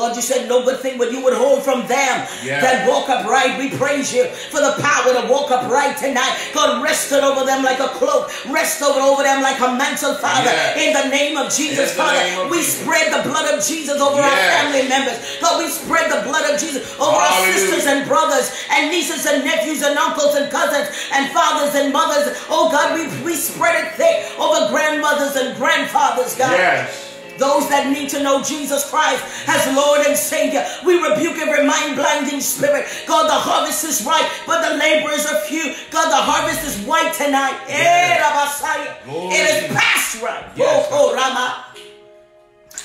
God, you said no good thing would you would hold from them yeah. that walk upright. We praise you for the power to walk upright tonight. God, rest it over them like a cloak. Rest over, over them like a mantle, Father. Yes. In the name of Jesus, Father, of we Jesus. spread the blood of Jesus over yes. our family members. God, we spread the blood of Jesus over Hallelujah. our sisters and brothers and nieces and nephews and uncles and cousins and fathers and mothers. Oh God, we, we spread it thick over grandmothers and grandfathers, God. Yes those that need to know Jesus Christ as Lord and Savior. We rebuke every mind blinding spirit. God, the harvest is ripe, but the laborers are few. God, the harvest is white tonight. Yes. Eh, it is past ripe. Yes. Oh, oh, Rama.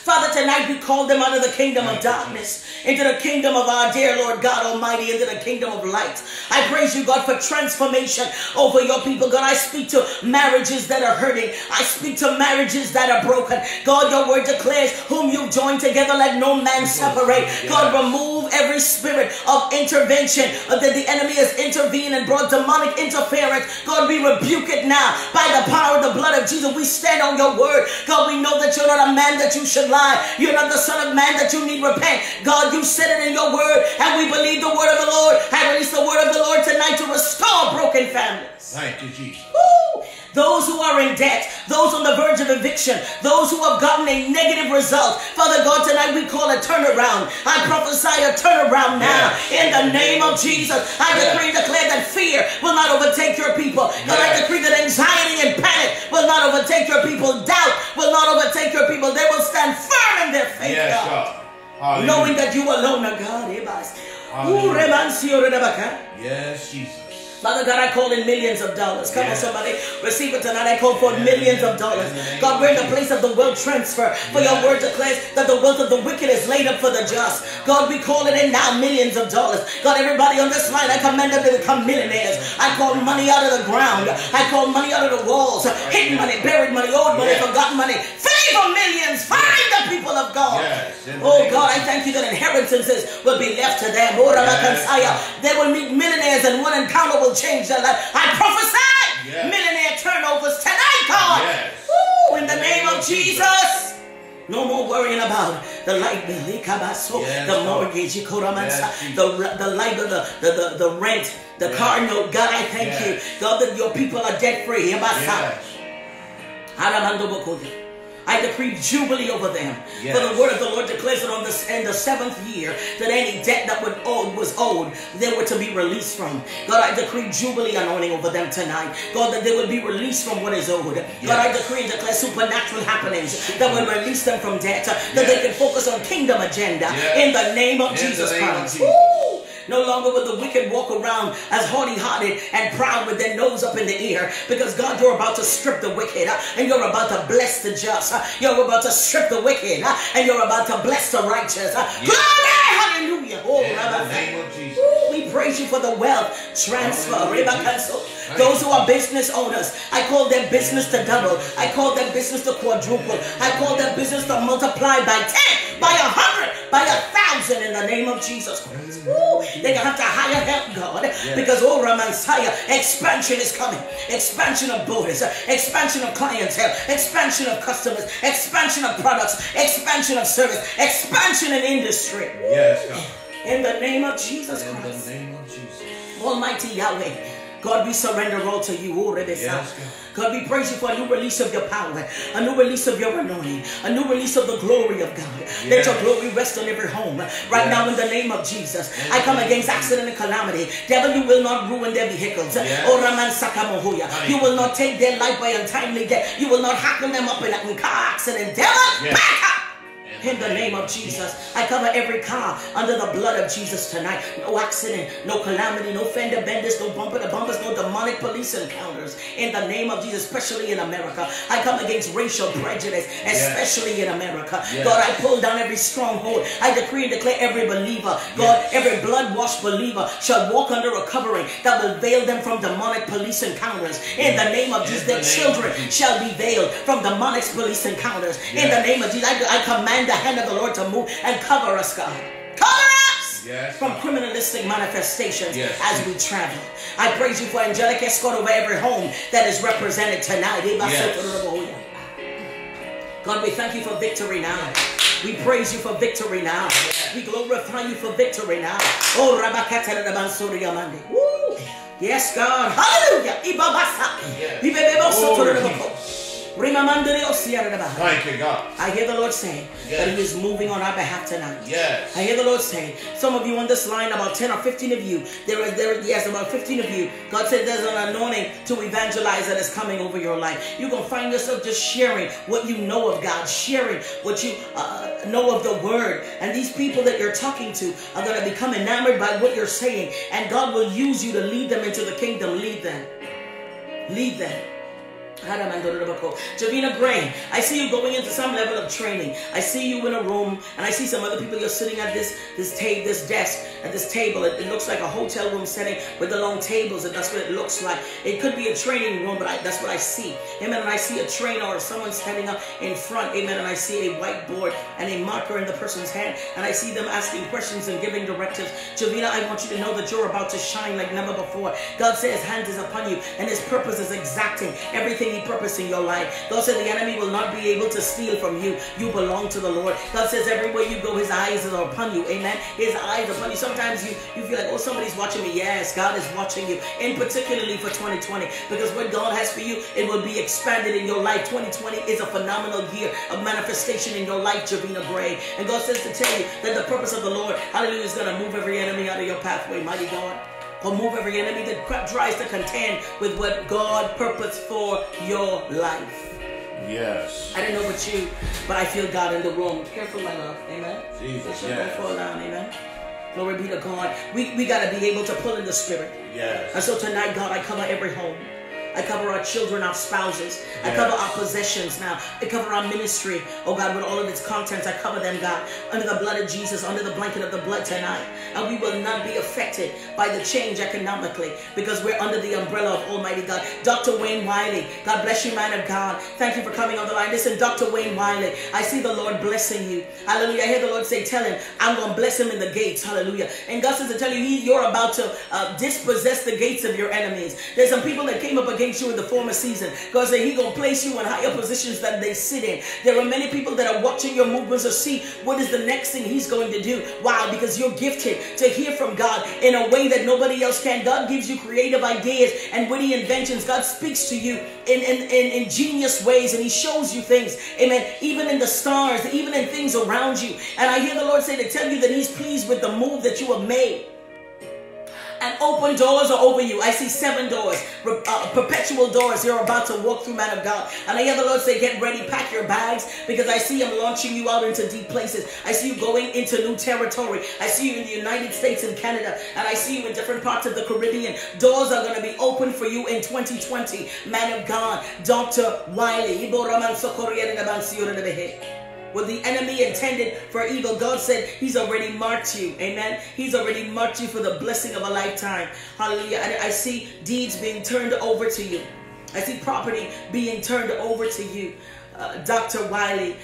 Father, tonight we call them out of the kingdom of darkness into the kingdom of our dear Lord God Almighty, into the kingdom of light. I praise you, God, for transformation over your people. God, I speak to marriages that are hurting. I speak to marriages that are broken. God, your word declares, whom you join together, let no man separate. God, remove every spirit of intervention that the enemy has intervened and brought demonic interference. God, we rebuke it now by the power of the blood of Jesus. We stand on your word. God, we know that you're not a man that you should lie. You're not the son of man that you need repent. God, you said it in your word, and we believe the word of the Lord. I release the word of the Lord tonight to restore broken families. Thank you, Jesus. Woo! Those who are in debt, those on the verge of eviction, those who have gotten a negative result. Father God, tonight we call a turnaround. I prophesy a turnaround now in the name of Jesus. I decree and declare that fear will not overtake your people. God, I decree that anxiety and panic will not overtake your people. Doubt will not overtake your people. They will stand firm in their faith, Yes, God. Knowing that you alone are God. Ebas. Hallelujah. Ooh, remancio redabaka. Yes, Jesus. Father God, I call in millions of dollars. Come on, somebody. Receive it tonight. I call for millions of dollars. God, we're in the place of the wealth transfer. For your word declares that the wealth of the wicked is laid up for the just. God, we call it in now millions of dollars. God, everybody on this line, I command them to become millionaires. I call money out of the ground. I call money out of the walls. Hidden money, buried money, old money, forgotten money. Favor millions. The people of God. Yes. Oh God, I thank you that inheritances will be left to them. Oh. God. They will meet millionaires and one encounter will change their life. I prophesy Yes. millionaire turnovers tonight, God. Yes. Woo, in the name of Jesus. No more worrying about the light bill, Yes, the mortgage, Yes, the, the light bill, the, the, the, the rent, the Yes. car note. God, I thank Yes. you. God, that your people are debt free. Yes. I decree jubilee over them. Yes. For the word of the Lord declares that on this in the seventh year that any debt that would owed was owed, they were to be released from. God, I decree jubilee anointing over them tonight. God, that they would be released from what is owed. God, I decree and declare supernatural happenings that will release them from debt, that they can focus on kingdom agenda Yes. in the name of In Jesus name of Christ. Jesus. No longer will the wicked walk around as haughty-hearted and proud with their nose up in the air. Because God, you're about to strip the wicked uh, and you're about to bless the just. uh, You're about to strip the wicked uh, and you're about to bless the righteous. Yes. Glory! Hallelujah! Oh, In the name of Jesus. Woo, praise you for the wealth transfer. Hallelujah, Reba Jesus. Those who are business owners, I call their business to double. I call their business to quadruple. I call their business to multiply by 10, by a hundred, by a thousand in the name of Jesus Christ. Mm. Woo, They're going to have to hire help, God, because, oh, Ramansaya, expansion is coming. Expansion of borders, expansion of clientele, expansion of customers, expansion of products, expansion of service, expansion in industry. Yes, God. In the name of Jesus In Christ. the name of Jesus. Almighty Yahweh. God, we surrender all to you. Yes, God. God, we praise you for a new release of your power, a new release of your anointing, a new release of the glory of God. Let Yes. your glory rest on every home. Right Yes. now, in the name of Jesus, I come against accident and calamity. Devil, you will not ruin their vehicles. Yes. Raman Sakamohoya. Right. You will not take their life by untimely death. You will not hackle them up in a car accident. Devil, back up. In the name of Jesus, I cover every car under the blood of Jesus tonight. No accident, no calamity, no fender benders, no bumper to bumpers, no demonic police encounters. In the name of Jesus, especially in America, I come against racial prejudice, especially in America. Yes. God, I pull down every stronghold. I decree and declare every believer, God, Yes. every blood washed believer shall walk under a covering that will veil them from demonic police encounters. In the name of Jesus, their children shall be veiled from demonic police encounters. In the name of Jesus, I, I command hand of the Lord to move and cover us, God. Cover us Yes, from criminalistic manifestations Yes. as we travel. I praise you for angelic escort over every home that is represented tonight. God, we thank you for victory now. We praise you for victory now. We glorify you for victory now. Oh. Woo! Yes, God. Hallelujah. Ibabasa. Yes. Ibebebosotorabako. Thank you, God. I hear the Lord saying that He is moving on our behalf tonight. Yes. I hear the Lord saying, some of you on this line, about 10 or 15 of you, there is, there, yes, about 15 of you, God said there's an anointing to evangelize that is coming over your life. You're going to find yourself just sharing what you know of God, sharing what you uh, know of the Word. And these people that you're talking to are going to become enamored by what you're saying. And God will use you to lead them into the kingdom. Lead them. Lead them. Javina Gray, I see you going into some level of training. I see you in a room, and I see some other people. You're sitting at this this table, this desk, at this table. It, it looks like a hotel room setting with the long tables, and that's what it looks like. It could be a training room, but I, that's what I see. Amen. And I see a trainer or someone standing up in front. Amen. And I see a whiteboard and a marker in the person's hand, and I see them asking questions and giving directives. Javina, I want you to know that you're about to shine like never before. God says, hand is upon you, and His purpose is exacting everything He purposed in your life. God said the enemy will not be able to steal from you. You belong to the Lord. God says everywhere you go, His eyes are upon you. Amen. His eyes are upon you. Sometimes you, you feel like, oh, somebody's watching me. Yes, God is watching you. And particularly for 2020. Because what God has for you, it will be expanded in your life. 2020 is a phenomenal year of manifestation in your life, Javina Gray. And God says to tell you that the purpose of the Lord, hallelujah, is going to move every enemy out of your pathway. Mighty God or move every enemy that tries to contend with what God purposed for your life. Yes. I don't know about you, but I feel God in the room. Careful, my love. Amen. Jesus, yes. fall down. Amen. Glory be to God. We, we got to be able to pull in the spirit. Yes. And so tonight, God, I cover every home. I cover our children, our spouses. I cover our possessions now. I cover our ministry, oh God, with all of its contents. I cover them, God, under the blood of Jesus, under the blanket of the blood tonight. And we will not be affected by the change economically because we're under the umbrella of Almighty God. Dr. Wayne Wiley, God bless you, man of God. Thank you for coming on the line. Listen, Dr. Wayne Wiley, I see the Lord blessing you. Hallelujah. I hear the Lord say, Tell him, I'm going to bless him in the gates. Hallelujah. And God says to tell you, he, you're about to uh, dispossess the gates of your enemies. There's some people that came up against you in the former season. God said, He to place you in higher positions than they sit in. There are many people that are watching your movements to see what is the next thing He's going to do. Why? Because you're gifted to hear from God in a way that nobody else can. God gives you creative ideas and witty inventions. God speaks to you in, in, in ingenious ways and He shows you things. Amen. Even in the stars, even in things around you. And I hear the Lord say to tell you that He's pleased with the move that you have made and open doors are over you. I see seven doors, uh, perpetual doors. You're about to walk through, man of God. And I hear the Lord say, Get ready, pack your bags, because I see Him launching you out into deep places. I see you going into new territory. I see you in the United States and Canada, and I see you in different parts of the Caribbean. Doors are going to be open for you in 2020, man of God. Dr. Wiley. What the enemy intended for evil, God said He's already marked you. Amen. He's already marked you for the blessing of a lifetime. Hallelujah. And I see deeds being turned over to you. I see property being turned over to you. Uh, Dr. Wiley.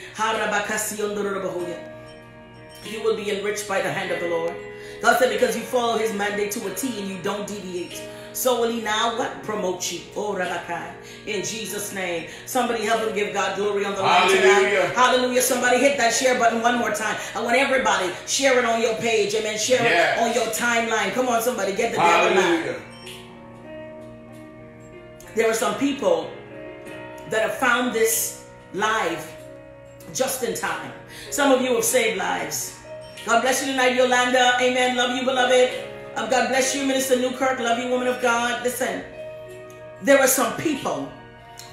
You will be enriched by the hand of the Lord. God said, because you follow his mandate to a T and you don't deviate. So will he now what? Promote you. Oh, Rabakai. In Jesus' name. Somebody help him give God glory on the line Hallelujah. tonight. Hallelujah. Somebody hit that share button one more time. I want everybody share it on your page. Amen. Share Yes. it on your timeline. Come on, somebody. Get the devil out. There are some people that have found this live just in time. Some of you have saved lives. God bless you tonight, Yolanda. Amen. Love you, beloved. Um, God bless you, Minister Newkirk. Love you, woman of God. Listen, there are some people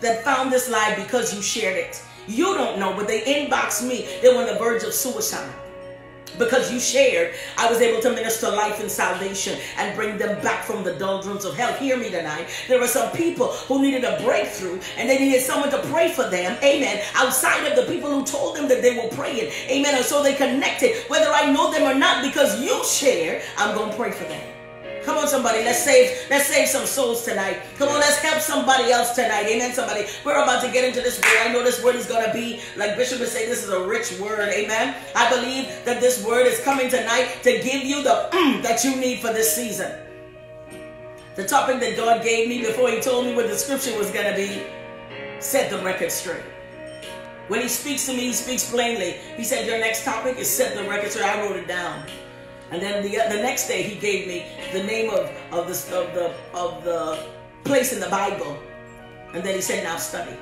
that found this live because you shared it. You don't know, but they inboxed me. They were on the verge of suicide. Because you shared, I was able to minister life and salvation and bring them back from the doldrums of hell. Hear me tonight. There are some people who needed a breakthrough and they needed someone to pray for them. Amen. Outside of the people who told them that they were praying. Amen. And so they connected, whether I know them or not, because you shared, I'm going to pray for them. Come on, somebody. Let's save, let's save some souls tonight. Come on, let's help somebody else tonight. Amen. Somebody. We're about to get into this word. I know this word is gonna be, like Bishop would say, this is a rich word. Amen. I believe that this word is coming tonight to give you the mm that you need for this season. The topic that God gave me before He told me what the scripture was gonna be, set the record straight. When He speaks to me, He speaks plainly. He said, Your next topic is set the record straight. I wrote it down. And then the, the next day he gave me the name of, of, the, of, the, of the place in the Bible. And then he said, now study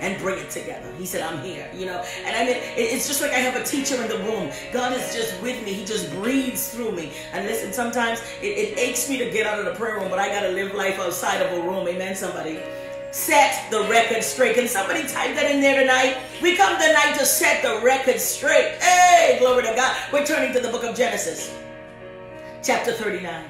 and bring it together. He said, I'm here, you know. And I mean, it's just like I have a teacher in the room. God is just with me. He just breathes through me. And listen, sometimes it, it aches me to get out of the prayer room, but I got to live life outside of a room. Amen, somebody. Set the record straight. Can somebody type that in there tonight? We come tonight to set the record straight. Hey, glory to God. We're turning to the book of Genesis, chapter 39.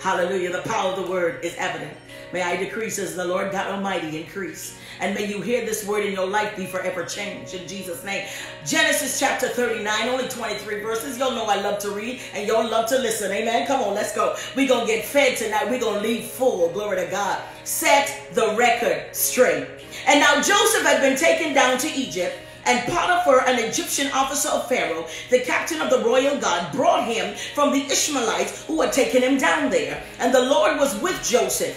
Hallelujah. The power of the word is evident. May I decrease as the Lord God Almighty increase. And may you hear this word in your life be forever changed in Jesus' name. Genesis chapter 39, only 23 verses. Y'all know I love to read and y'all love to listen. Amen. Come on, let's go. We're going to get fed tonight. We're going to leave full. Glory to God. Set the record straight. And now Joseph had been taken down to Egypt. And Potiphar, an Egyptian officer of Pharaoh, the captain of the royal guard, brought him from the Ishmaelites who had taken him down there. And the Lord was with Joseph.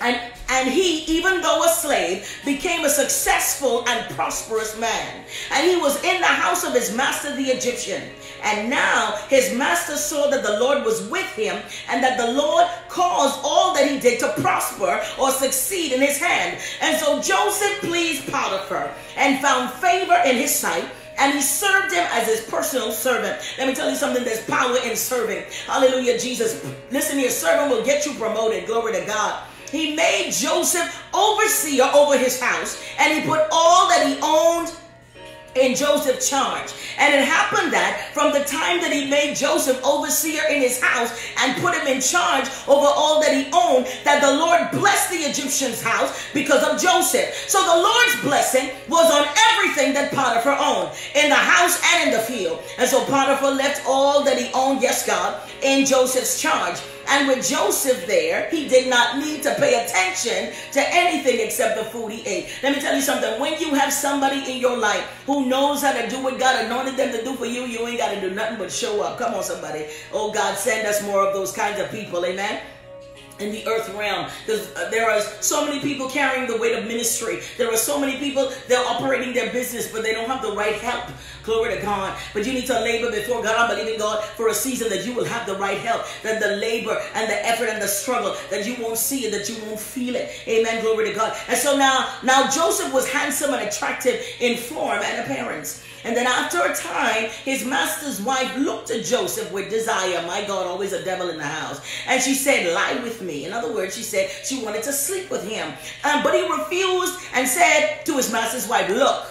And, and he, even though a slave, became a successful and prosperous man. And he was in the house of his master, the Egyptian. And now his master saw that the Lord was with him and that the Lord caused all that he did to prosper or succeed in his hand. And so Joseph pleased Potiphar and found favor in his sight and he served him as his personal servant. Let me tell you something there's power in serving. Hallelujah, Jesus. Listen, your servant will get you promoted. Glory to God. He made Joseph overseer over his house, and he put all that he owned in Joseph's charge. And it happened that from the time that he made Joseph overseer in his house and put him in charge over all that he owned, that the Lord blessed the Egyptian's house because of Joseph. So the Lord's blessing was on everything that Potiphar owned, in the house and in the field. And so Potiphar left all that he owned, yes, God, in Joseph's charge. And with Joseph there, he did not need to pay attention to anything except the food he ate. Let me tell you something. When you have somebody in your life who knows how to do what God anointed them to do for you, you ain't got to do nothing but show up. Come on, somebody. Oh, God, send us more of those kinds of people. Amen in the earth realm. Uh, there are so many people carrying the weight of ministry. There are so many people, they're operating their business, but they don't have the right help. Glory to God. But you need to labor before God. I'm believing God for a season that you will have the right help, that the labor and the effort and the struggle, that you won't see it, that you won't feel it. Amen. Glory to God. And so now, now Joseph was handsome and attractive in form and appearance. And then after a time, his master's wife looked at Joseph with desire. My God, always a devil in the house. And she said, Lie with me. In other words, she said she wanted to sleep with him. Um, but he refused and said to his master's wife, Look,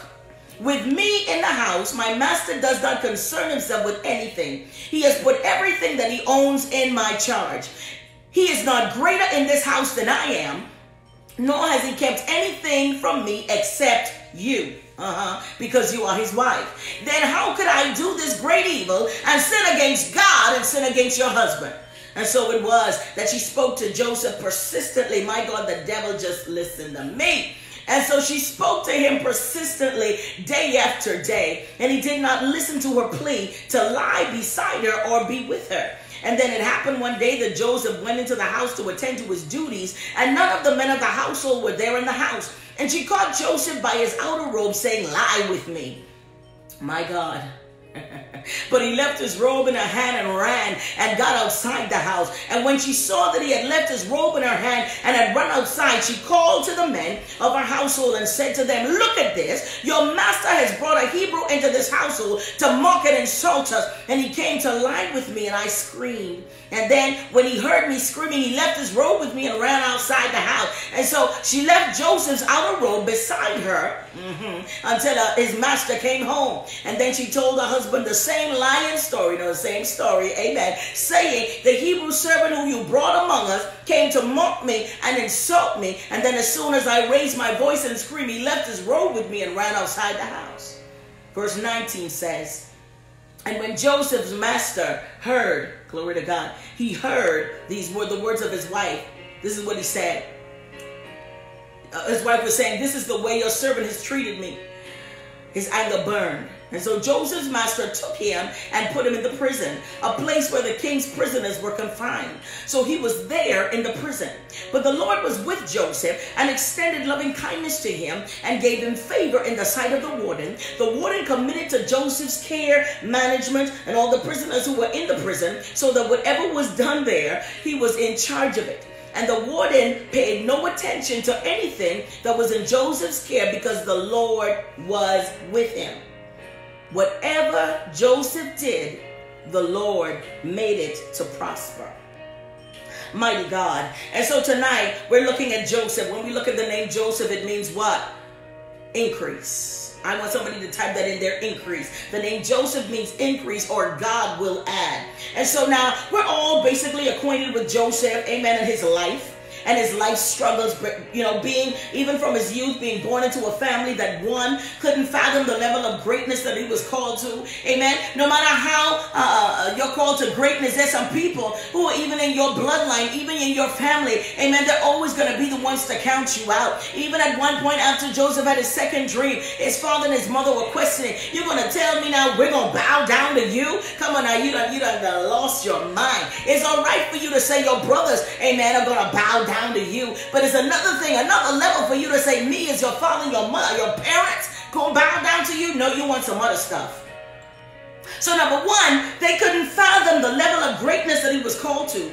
with me in the house, my master does not concern himself with anything. He has put everything that he owns in my charge. He is not greater in this house than I am, nor has he kept anything from me except you. Uh-huh. Because you are his wife. Then how could I do this great evil and sin against God and sin against your husband? And so it was that she spoke to Joseph persistently. My God, the devil just listened to me. And so she spoke to him persistently day after day. And he did not listen to her plea to lie beside her or be with her. And then it happened one day that Joseph went into the house to attend to his duties, and none of the men of the household were there in the house. And she caught Joseph by his outer robe, saying, Lie with me. My God. But he left his robe in her hand and ran and got outside the house. And when she saw that he had left his robe in her hand and had run outside, she called to the men of her household and said to them, Look at this. Your master has brought a Hebrew into this household to mock and insult us. And he came to lie with me, and I screamed. And then when he heard me screaming, he left his robe with me and ran outside the house. And so she left Joseph's outer robe beside her mm-hmm, until uh, his master came home. And then she told her husband the same lying story, no, the same story, amen, saying, The Hebrew servant who you brought among us came to mock me and insult me. And then as soon as I raised my voice and screamed, he left his robe with me and ran outside the house. Verse 19 says, And when Joseph's master heard, glory to God, he heard these were the words of his wife. This is what he said. Uh, his wife was saying, This is the way your servant has treated me. His anger burned. And so Joseph's master took him and put him in the prison, a place where the king's prisoners were confined. So he was there in the prison. But the Lord was with Joseph and extended loving kindness to him and gave him favor in the sight of the warden. The warden committed to Joseph's care, management, and all the prisoners who were in the prison, so that whatever was done there, he was in charge of it. And the warden paid no attention to anything that was in Joseph's care because the Lord was with him. Whatever Joseph did, the Lord made it to prosper. Mighty God. And so tonight we're looking at Joseph. When we look at the name Joseph, it means what? Increase. I want somebody to type that in there increase. The name Joseph means increase or God will add. And so now we're all basically acquainted with Joseph, amen, and his life and his life struggles, you know, being even from his youth, being born into a family that one couldn't fathom the level of greatness that he was called to. Amen. No matter how uh, uh, you're called to greatness, there's some people who are even in your bloodline, even in your family. Amen. They're always going to be the ones to count you out. Even at one point after Joseph had his second dream, his father and his mother were questioning, you're going to tell me now we're going to bow down to you? Come on now, you done, you done lost your mind. It's all right for you to say your brothers, amen, are going to bow down down to you. But it's another thing, another level for you to say, me is your father, your mother, your parents go bow down to you. No, you want some other stuff. So number one, they couldn't fathom the level of greatness that he was called to.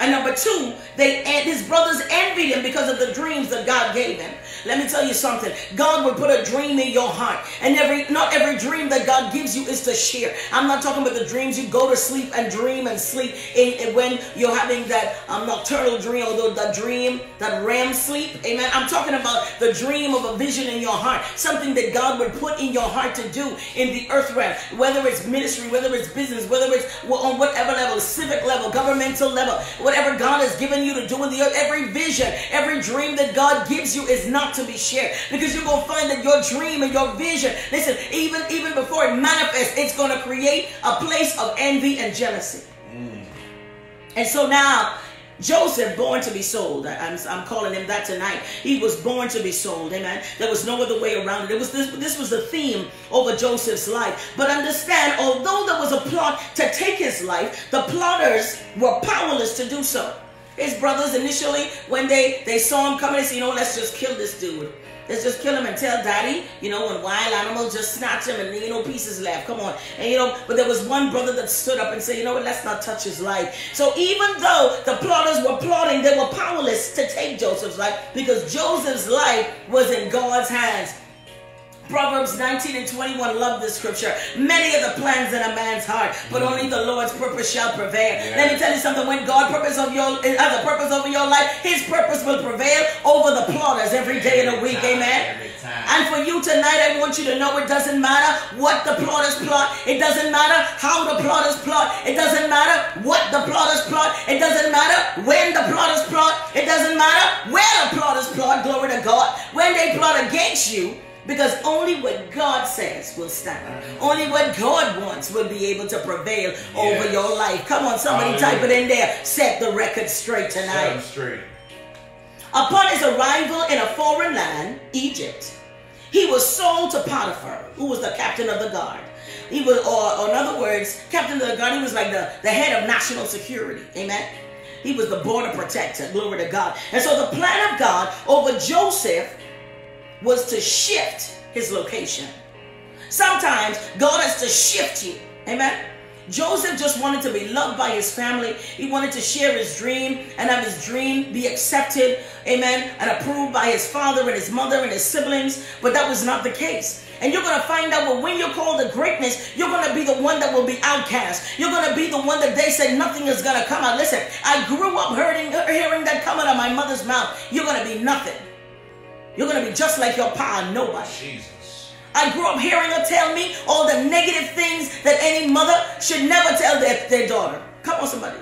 And number two, they and his brothers envied him because of the dreams that God gave him. Let me tell you something. God will put a dream in your heart. And every not every dream that God gives you is to share. I'm not talking about the dreams you go to sleep and dream and sleep in, in when you're having that um, nocturnal dream or the, dream, that REM sleep. Amen. I'm talking about the dream of a vision in your heart. Something that God would put in your heart to do in the earth realm. Whether it's ministry, whether it's business, whether it's on whatever level, civic level, governmental level, whatever God has given you to do in the earth, every vision, every dream that God gives you is not to be shared because you're going to find that your dream and your vision, listen, even, even before it manifests, it's going to create a place of envy and jealousy. Mm. And so now, Joseph, born to be sold. I'm, I'm calling him that tonight. He was born to be sold. Amen. There was no other way around it. it was this, this was the theme over Joseph's life. But understand, although there was a plot to take his life, the plotters were powerless to do so. His brothers initially, when they, they saw him coming, they said, you know, let's just kill this dude. Let's just kill him and tell daddy, you know, when wild animals just snatch him and, you know, pieces left. Come on. And, you know, but there was one brother that stood up and said, you know what, let's not touch his life. So even though the plotters were plotting, they were powerless to take Joseph's life because Joseph's life was in God's hands. Proverbs 19 and 21 love this scripture. Many are the plans in a man's heart, but mm. only the Lord's purpose shall prevail. Yeah. Let me tell you something. When God purpose of your has a purpose over your life, his purpose will prevail over the plotters every day in a week. Time, Amen. And for you tonight, I want you to know it doesn't matter what the plotters plot. It doesn't matter how the plotters plot. It doesn't matter what the plotters plot. It doesn't matter when the plotters plot. It doesn't matter where the plotters plot. Glory to God. When they plot against you, because only what God says will stand. Only what God wants will be able to prevail yes. over your life. Come on, somebody Hallelujah. type it in there. Set the record straight tonight. straight. Upon his arrival in a foreign land, Egypt, he was sold to Potiphar, who was the captain of the guard. He was, or, or in other words, captain of the guard, he was like the, the head of national security. Amen. He was the border protector. Glory to God. And so the plan of God over Joseph was to shift his location. Sometimes God has to shift you. Amen. Joseph just wanted to be loved by his family. He wanted to share his dream and have his dream be accepted, amen, and approved by his father and his mother and his siblings. But that was not the case. And you're going to find out well, when you're called to greatness, you're going to be the one that will be outcast. You're going to be the one that they said nothing is going to come out. Listen, I grew up hearing, hearing that coming out of my mother's mouth. You're going to be nothing. You're going to be just like your pa, and nobody. Jesus. I grew up hearing her tell me all the negative things that any mother should never tell their, their daughter. Come on, somebody.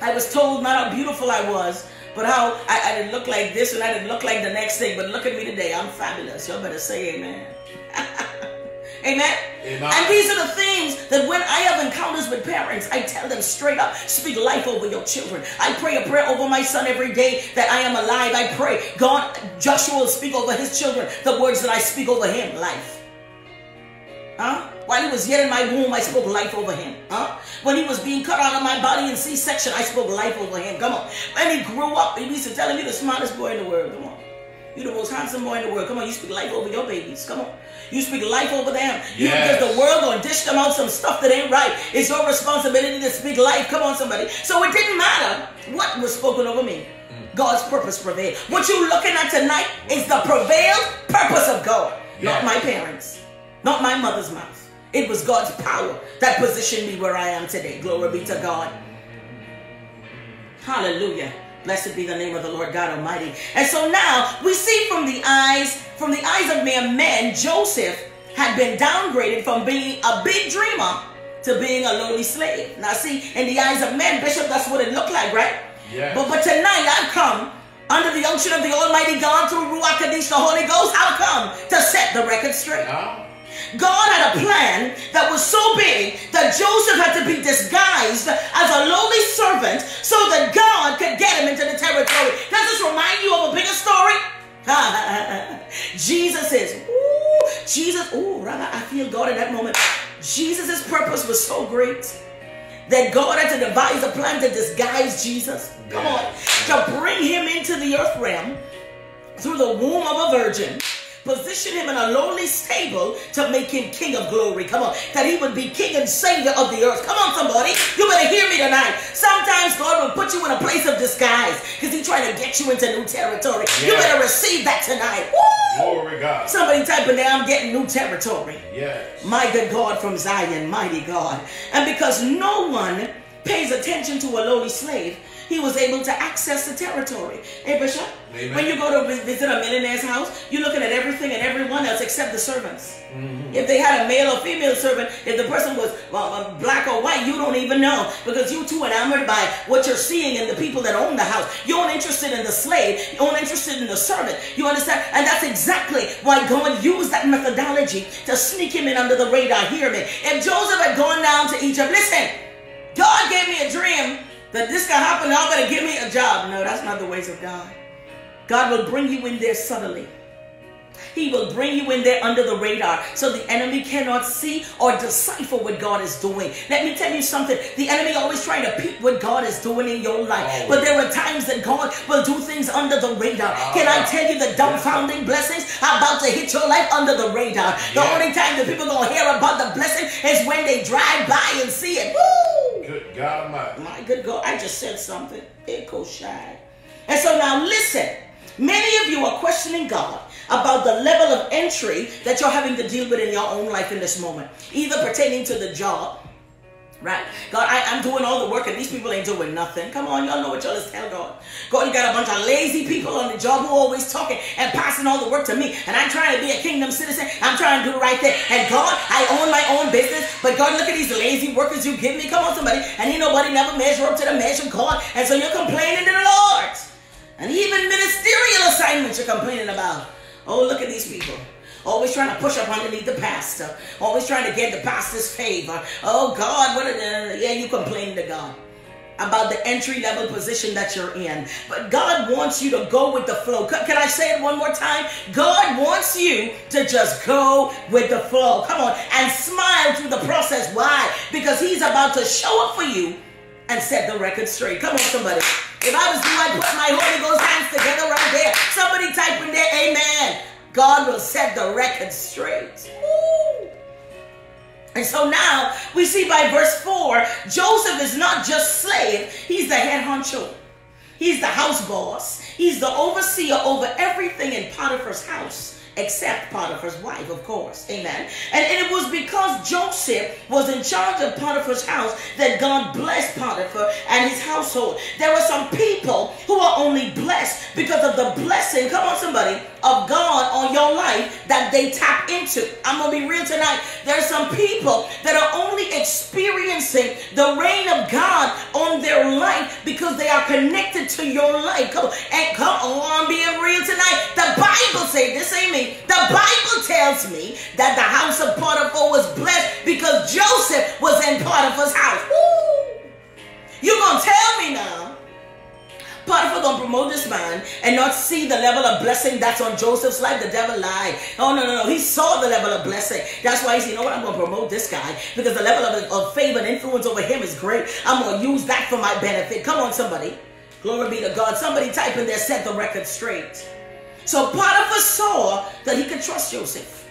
I was told not how beautiful I was, but how I, I didn't look like this and I didn't look like the next thing. But look at me today. I'm fabulous. Y'all better say amen. Amen? Amen? Uh, and these are the things that when I have encounters with parents, I tell them straight up, speak life over your children. I pray a prayer over my son every day that I am alive. I pray God, Joshua will speak over his children the words that I speak over him, life. Huh? While he was yet in my womb, I spoke life over him. Huh? When he was being cut out of my body in C-section, I spoke life over him. Come on. When he grew up, he used to tell him, you're the smartest boy in the world. Come on. You're the most handsome boy in the world. Come on, you speak life over your babies. Come on. You speak life over them. Yes. You because the world gonna dish them out some stuff that ain't right. It's your responsibility to speak life. Come on, somebody. So it didn't matter what was spoken over me. Mm. God's purpose prevailed. What you're looking at tonight is the prevailed purpose of God, yes. not my parents, not my mother's mouth. It was God's power that positioned me where I am today. Glory be to God. Hallelujah. Blessed be the name of the Lord God Almighty. And so now we see from the eyes, from the eyes of mere men, Joseph had been downgraded from being a big dreamer to being a lowly slave. Now see, in the eyes of men, Bishop, that's what it looked like, right? Yeah. But but tonight I've come under the unction of the Almighty God through Ruach Kadesh, the Holy Ghost. I've come to set the record straight. Yeah. God had a plan that was so big that Joseph had to be disguised as a lowly servant so that God could get him into the territory. Does this remind you of a bigger story? Jesus is, ooh, Jesus, ooh, Rabbi, I feel God in that moment. Jesus' purpose was so great that God had to devise a plan to disguise Jesus. Come on. To bring him into the earth realm through the womb of a virgin position him in a lowly stable to make him king of glory. Come on. That he would be king and savior of the earth. Come on, somebody. You better hear me tonight. Sometimes God will put you in a place of disguise because he's trying to get you into new territory. Yeah. You better receive that tonight. Woo! Glory God. Somebody type in there, I'm getting new territory. Yes. My good God from Zion, mighty God. And because no one pays attention to a lowly slave, he was able to access the territory. Hey, Bishop, Amen. when you go to visit a millionaire's house, you're looking at everything and everyone else except the servants. Mm-hmm. If they had a male or female servant, if the person was well, uh, black or white, you don't even know because you're too enamored by what you're seeing in the people that own the house. You aren't interested in the slave. You aren't interested in the servant. You understand? And that's exactly why God used that methodology to sneak him in under the radar. Hear me. If Joseph had gone down to Egypt, listen, God gave me a dream that this can happen. Y'all better give me a job. No, that's not the ways of God. God will bring you in there subtly. He will bring you in there under the radar so the enemy cannot see or decipher what God is doing. Let me tell you something. The enemy always trying to peep what God is doing in your life. But there are times that God will do things under the radar. Can I ah. tell you the dumbfounding blessings are about to hit your life under the radar? The Yeah. only time that people gonna hear about the blessing is when they drive by and see it. Woo! God Almighty. My good God, I just said something. Echo shy. And so now listen. Many of you are questioning God about the level of entry that you're having to deal with in your own life in this moment, either pertaining to the job. Right. God, I, I'm doing all the work and these people ain't doing nothing. Come on, y'all know what y'all just tell God. God, you got a bunch of lazy people on the job who always talking and passing all the work to me. And I'm trying to be a kingdom citizen. I'm trying to do right there. And God, I own my own business. But God, look at these lazy workers you give me. Come on, somebody. And ain't nobody never measure up to the measure of God. And so you're complaining to the Lord. And even ministerial assignments you're complaining about. Oh, look at these people. Always trying to push up underneath the pastor. Always trying to get the pastor's favor. Oh God, what a, yeah, you complaining to God about the entry level position that you're in. But God wants you to go with the flow. Can can I say it one more time? God wants you to just go with the flow. Come on and smile through the process. Why? Because He's about to show up for you and set the record straight. Come on, somebody. If I was you, I'd put my Holy Ghost hands together right there. Somebody type in there, Amen. God will set the record straight. And so now we see by verse 4, Joseph is not just slave, he's the head honcho. He's the house boss. He's the overseer over everything in Potiphar's house. Except Potiphar's wife, of course. Amen. And, and it was because Joseph was in charge of Potiphar's house that God blessed Potiphar and his household. There are some people who are only blessed because of the blessing, come on, somebody, of God on your life that they tap into. I'm going to be real tonight. There are some people that are only experiencing the reign of God on their life because they are connected to your life. Come on, and come on, I'm being real tonight. The Bible say this me. The Bible tells me that the house of Potiphar was blessed because Joseph was in Potiphar's house. Woo! You gonna tell me now? Potiphar gonna promote this man and not see the level of blessing that's on Joseph's life. The devil lied. Oh no, no, no. He saw the level of blessing. That's why he said, you know what? I'm gonna promote this guy because the level of, of favor and influence over him is great. I'm gonna use that for my benefit. Come on, somebody. Glory be to God. Somebody type in there, set the record straight. So Potiphar saw that he could trust Joseph.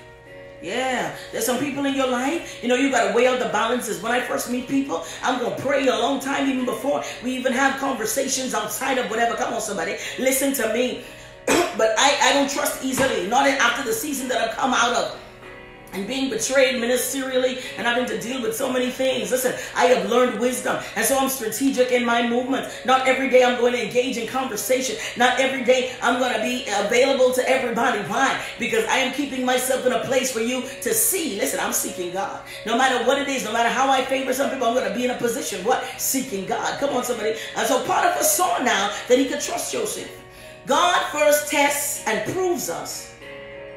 Yeah, there's some people in your life, you know, you got to weigh out the balances. When I first meet people, I'm going to pray a long time, even before we even have conversations outside of whatever. Come on, somebody, listen to me. but I, I don't trust easily, not after the season that I've come out of and being betrayed ministerially and having to deal with so many things. Listen, I have learned wisdom, and so I'm strategic in my movements. Not every day I'm going to engage in conversation. Not every day I'm going to be available to everybody. Why? Because I am keeping myself in a place for you to see. Listen, I'm seeking God. No matter what it is, no matter how I favor some people, I'm going to be in a position. What? Seeking God. Come on, somebody. And so Potiphar saw now that he could trust Joseph. God first tests and proves us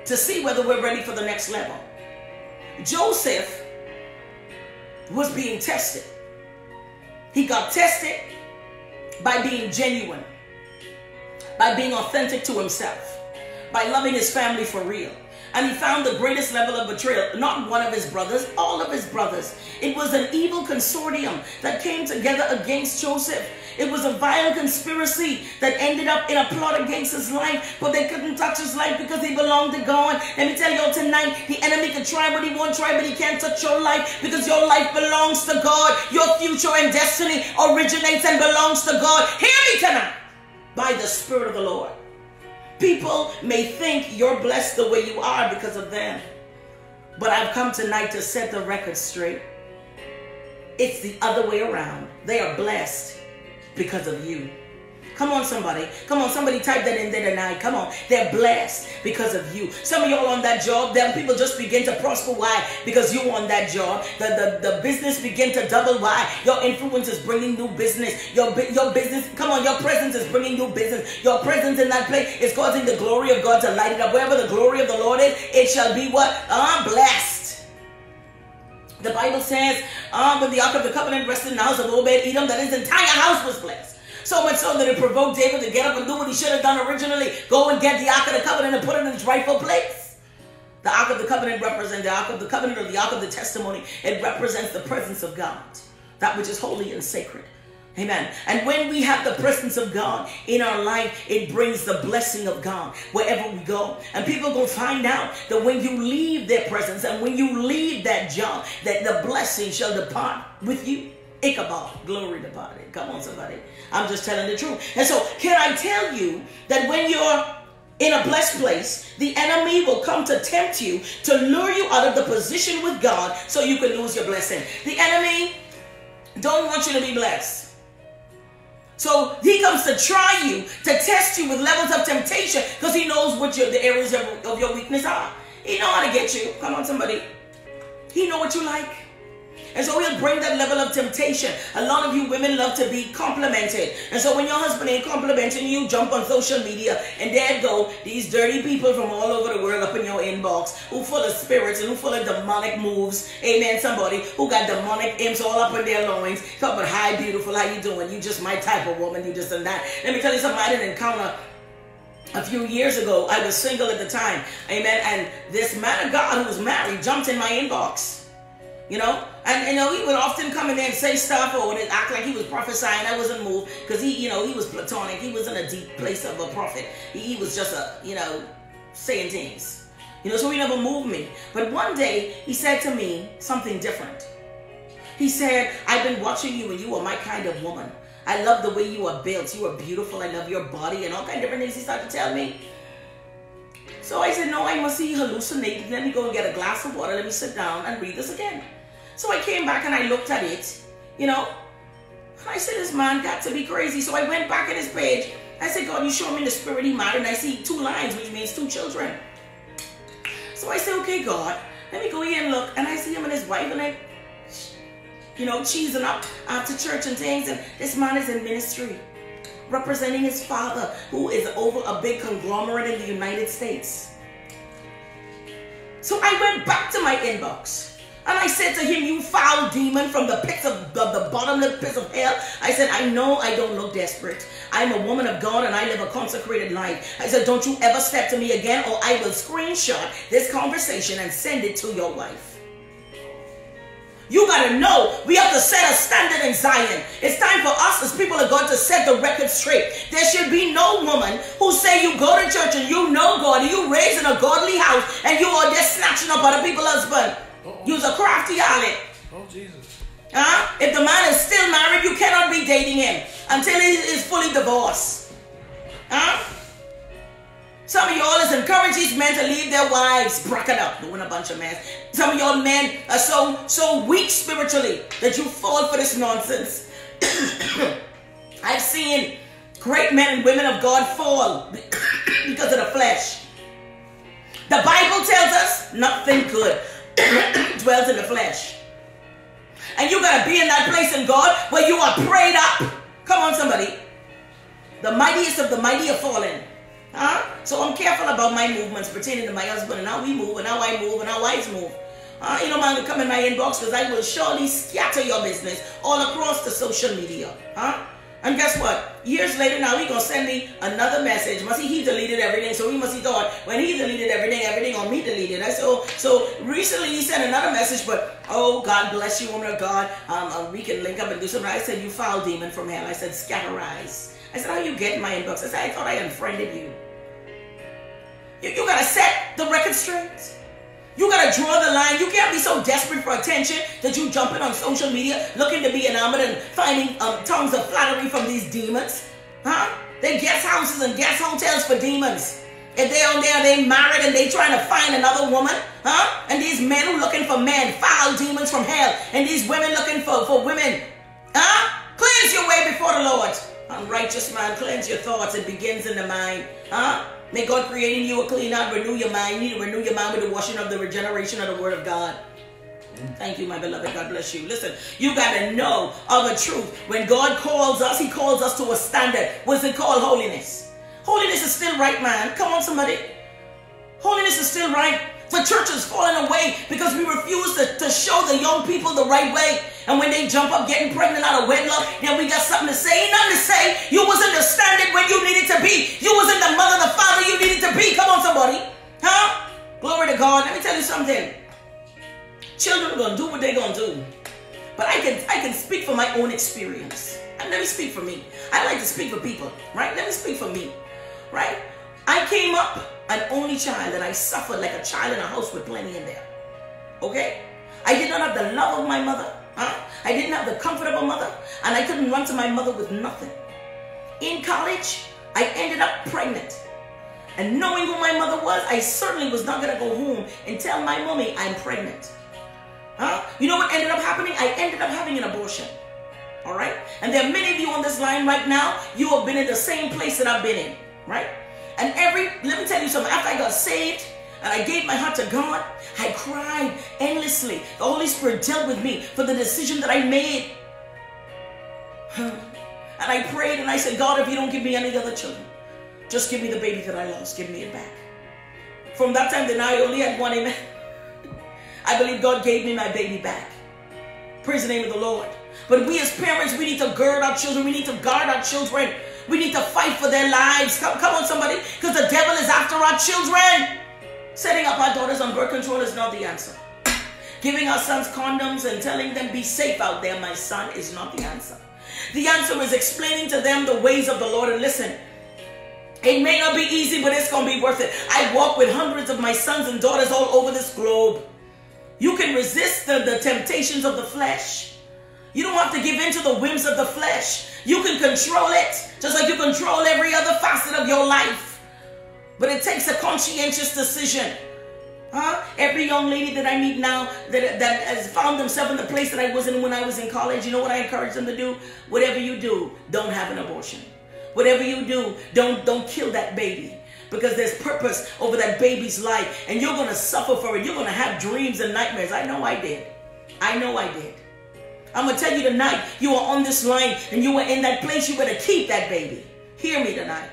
to see whether we're ready for the next level. Joseph was being tested. He got tested by being genuine, by being authentic to himself, by loving his family for real, and he found the greatest level of betrayal. Not one of his brothers, all of his brothers. It was an evil consortium that came together against Joseph. It was a vile conspiracy that ended up in a plot against his life, but they couldn't touch his life because he belonged to God. Let me tell you all tonight, the enemy can try what he won't try, but he can't touch your life because your life belongs to God. Your future and destiny originates and belongs to God. Hear me tonight by the Spirit of the Lord. People may think you're blessed the way you are because of them. But I've come tonight to set the record straight. It's the other way around. They are blessed because of you. Come on, somebody. Come on, somebody type that in there tonight. Come on. They're blessed because of you. Some of y'all on that job, them people just begin to prosper. Why? Because you on that job. The, the, the business begin to double. Why? Your influence is bringing new business. Your, your business, come on, your presence is bringing new business. Your presence in that place is causing the glory of God to light it up. Wherever the glory of the Lord is, it shall be what? I'm blessed. The Bible says, um, when the Ark of the Covenant rested in the house of Obed Edom, that his entire house was blessed. So much so that it provoked David to get up and do what he should have done originally. Go and get the Ark of the Covenant and put it in its rightful place. The Ark of the Covenant represents the Ark of the Covenant or the Ark of the Testimony. It represents the presence of God, that which is holy and sacred. Amen. And when we have the presence of God in our life, it brings the blessing of God wherever we go. And people to find out that when you leave their presence and when you leave that job, that the blessing shall depart with you. Ichabod, glory God. Come on, somebody. I'm just telling the truth. And so, can I tell you that when you're in a blessed place, the enemy will come to tempt you to lure you out of the position with God so you can lose your blessing. The enemy don't want you to be blessed. So he comes to try you, to test you with levels of temptation because he knows what your, the areas of, of your weakness are. He know how to get you. Come on, somebody. He know what you like. And so he'll bring that level of temptation. A lot of you women love to be complimented. And so when your husband ain't complimenting you, jump on social media and there go these dirty people from all over the world up in your inbox who full of spirits and who full of demonic moves. Amen. Somebody who got demonic imps all up in their loins. Come on, hi beautiful, how you doing? You just my type of woman. You just and that. Let me tell you something I didn't encounter a few years ago. I was single at the time. Amen. And this man of God who was married jumped in my inbox. You know, and you know he would often come in there and say stuff or would act like he was prophesying. I wasn't moved because he, you know, he was platonic. He was in a deep place of a prophet. He, he was just a, you know, saying things. You know, so he never moved me. But one day he said to me something different. He said, "I've been watching you, and you are my kind of woman. I love the way you are built. You are beautiful. I love your body and all kind of different things." He started to tell me. So I said, no, I must be hallucinating. Let me go and get a glass of water. Let me sit down and read this again. So I came back and I looked at it, you know. And I said, this man got to be crazy. So I went back at his page. I said, God, you show me the spirit he mad. And I see two lines, which means two children. So I said, okay, God, let me go here and look. And I see him and his wife and I, you know, cheesing up after church and things. And this man is in ministry representing his father, who is over a big conglomerate in the United States. So I went back to my inbox. And I said to him, You foul demon from the pits of the, the bottomless pits of hell. I said, I know I don't look desperate. I'm a woman of God and I live a consecrated life. I said, Don't you ever step to me again, or I will screenshot this conversation and send it to your wife. You got to know we have to set a standard in Zion. It's time for us as people of God to set the record straight. There should be no woman who say you go to church and you know God, and you raised in a godly house, and you are just snatching up other people's husband. You's a crafty harlot. Oh, Jesus. Huh? If the man is still married, you cannot be dating him until he is fully divorced. Huh? Some of y'all is encouraging these men to leave their wives broken up, doing a bunch of mess. Some of y'all men are so so weak spiritually that you fall for this nonsense. I've seen great men and women of God fall because of the flesh. The Bible tells us nothing good dwells in the flesh. And you gotta be in that place in God where you are prayed up. Come on, somebody. The mightiest of the mighty are fallen. Huh? So I'm careful about my movements pertaining to my husband and how we move and how I move and how wives move. Uh, you know, man, come in my inbox because I will surely scatter your business all across the social media. Huh? And guess what? Years later now he gonna send me another message. Must he, he deleted everything. So he must he thought when he deleted everything, everything on me deleted. I so so recently he sent another message, but oh God bless you, woman of God. Um, um, we can link up and do something. I said, You foul demon from hell. I said, scatterize. I said, How you get my inbox? I said, I thought I unfriended you. You, you gotta set the record straight. You gotta draw the line. You can't be so desperate for attention that you jumping on social media looking to be enamored and finding um, tongues of flattery from these demons. Huh? They guest houses and guest hotels for demons. If they're on there, they married and they trying to find another woman, huh? And these men looking for men, foul demons from hell, and these women looking for, for women, huh? Cleanse your way before the Lord. Unrighteous man, cleanse your thoughts. It begins in the mind, huh? May God create in you a clean heart, renew your mind. You need to renew your mind with the washing of the regeneration of the Word of God. Thank you, my beloved. God bless you. Listen, you got to know of a truth. When God calls us, He calls us to a standard. What's it called? Holiness. Holiness is still right, man. Come on, somebody. Holiness is still right. The church is falling away because we refuse to, to show the young people the right way. And when they jump up getting pregnant out of wedlock, then we got something to say. Ain't nothing to say. You wasn't the standard when you needed to be. You wasn't the mother, the father you needed to be. Come on, somebody. Huh? Glory to God. Let me tell you something. Children are gonna do what they're gonna do. But I can I can speak from my own experience. And let me speak for me. I like to speak for people, right? Let me speak for me. Right? I came up an only child and I suffered like a child in a house with plenty in there. Okay? I did not have the love of my mother. Huh? I didn't have the comfort of a mother. And I couldn't run to my mother with nothing. In college, I ended up pregnant. And knowing who my mother was, I certainly was not going to go home and tell my mommy I'm pregnant. Huh? You know what ended up happening? I ended up having an abortion. All right? And there are many of you on this line right now, you have been in the same place that I've been in, right? And every, let me tell you something, after I got saved and I gave my heart to God, I cried endlessly. The Holy Spirit dealt with me for the decision that I made. And I prayed and I said, God, if you don't give me any other children, just give me the baby that I lost. Give me it back. From that time now, I only had one amen. I believe God gave me my baby back. Praise the name of the Lord. But we as parents, we need to gird our children. We need to guard our children. We need to fight for their lives. Come, come on, somebody. Because the devil is after our children. Setting up our daughters on birth control is not the answer. Giving our sons condoms and telling them be safe out there, my son, is not the answer. The answer is explaining to them the ways of the Lord. And listen, it may not be easy, but it's going to be worth it. I walk with hundreds of my sons and daughters all over this globe. You can resist the, the temptations of the flesh. You don't have to give in to the whims of the flesh. You can control it, just like you control every other facet of your life. But it takes a conscientious decision. Huh? Every young lady that I meet now that, that has found themselves in the place that I was in when I was in college, you know what I encourage them to do? Whatever you do, don't have an abortion. Whatever you do, don't don't kill that baby because there's purpose over that baby's life and you're going to suffer for it. You're going to have dreams and nightmares. I know I did. I know I did. I'm going to tell you tonight, you are on this line and you were in that place. You better keep that baby. Hear me tonight.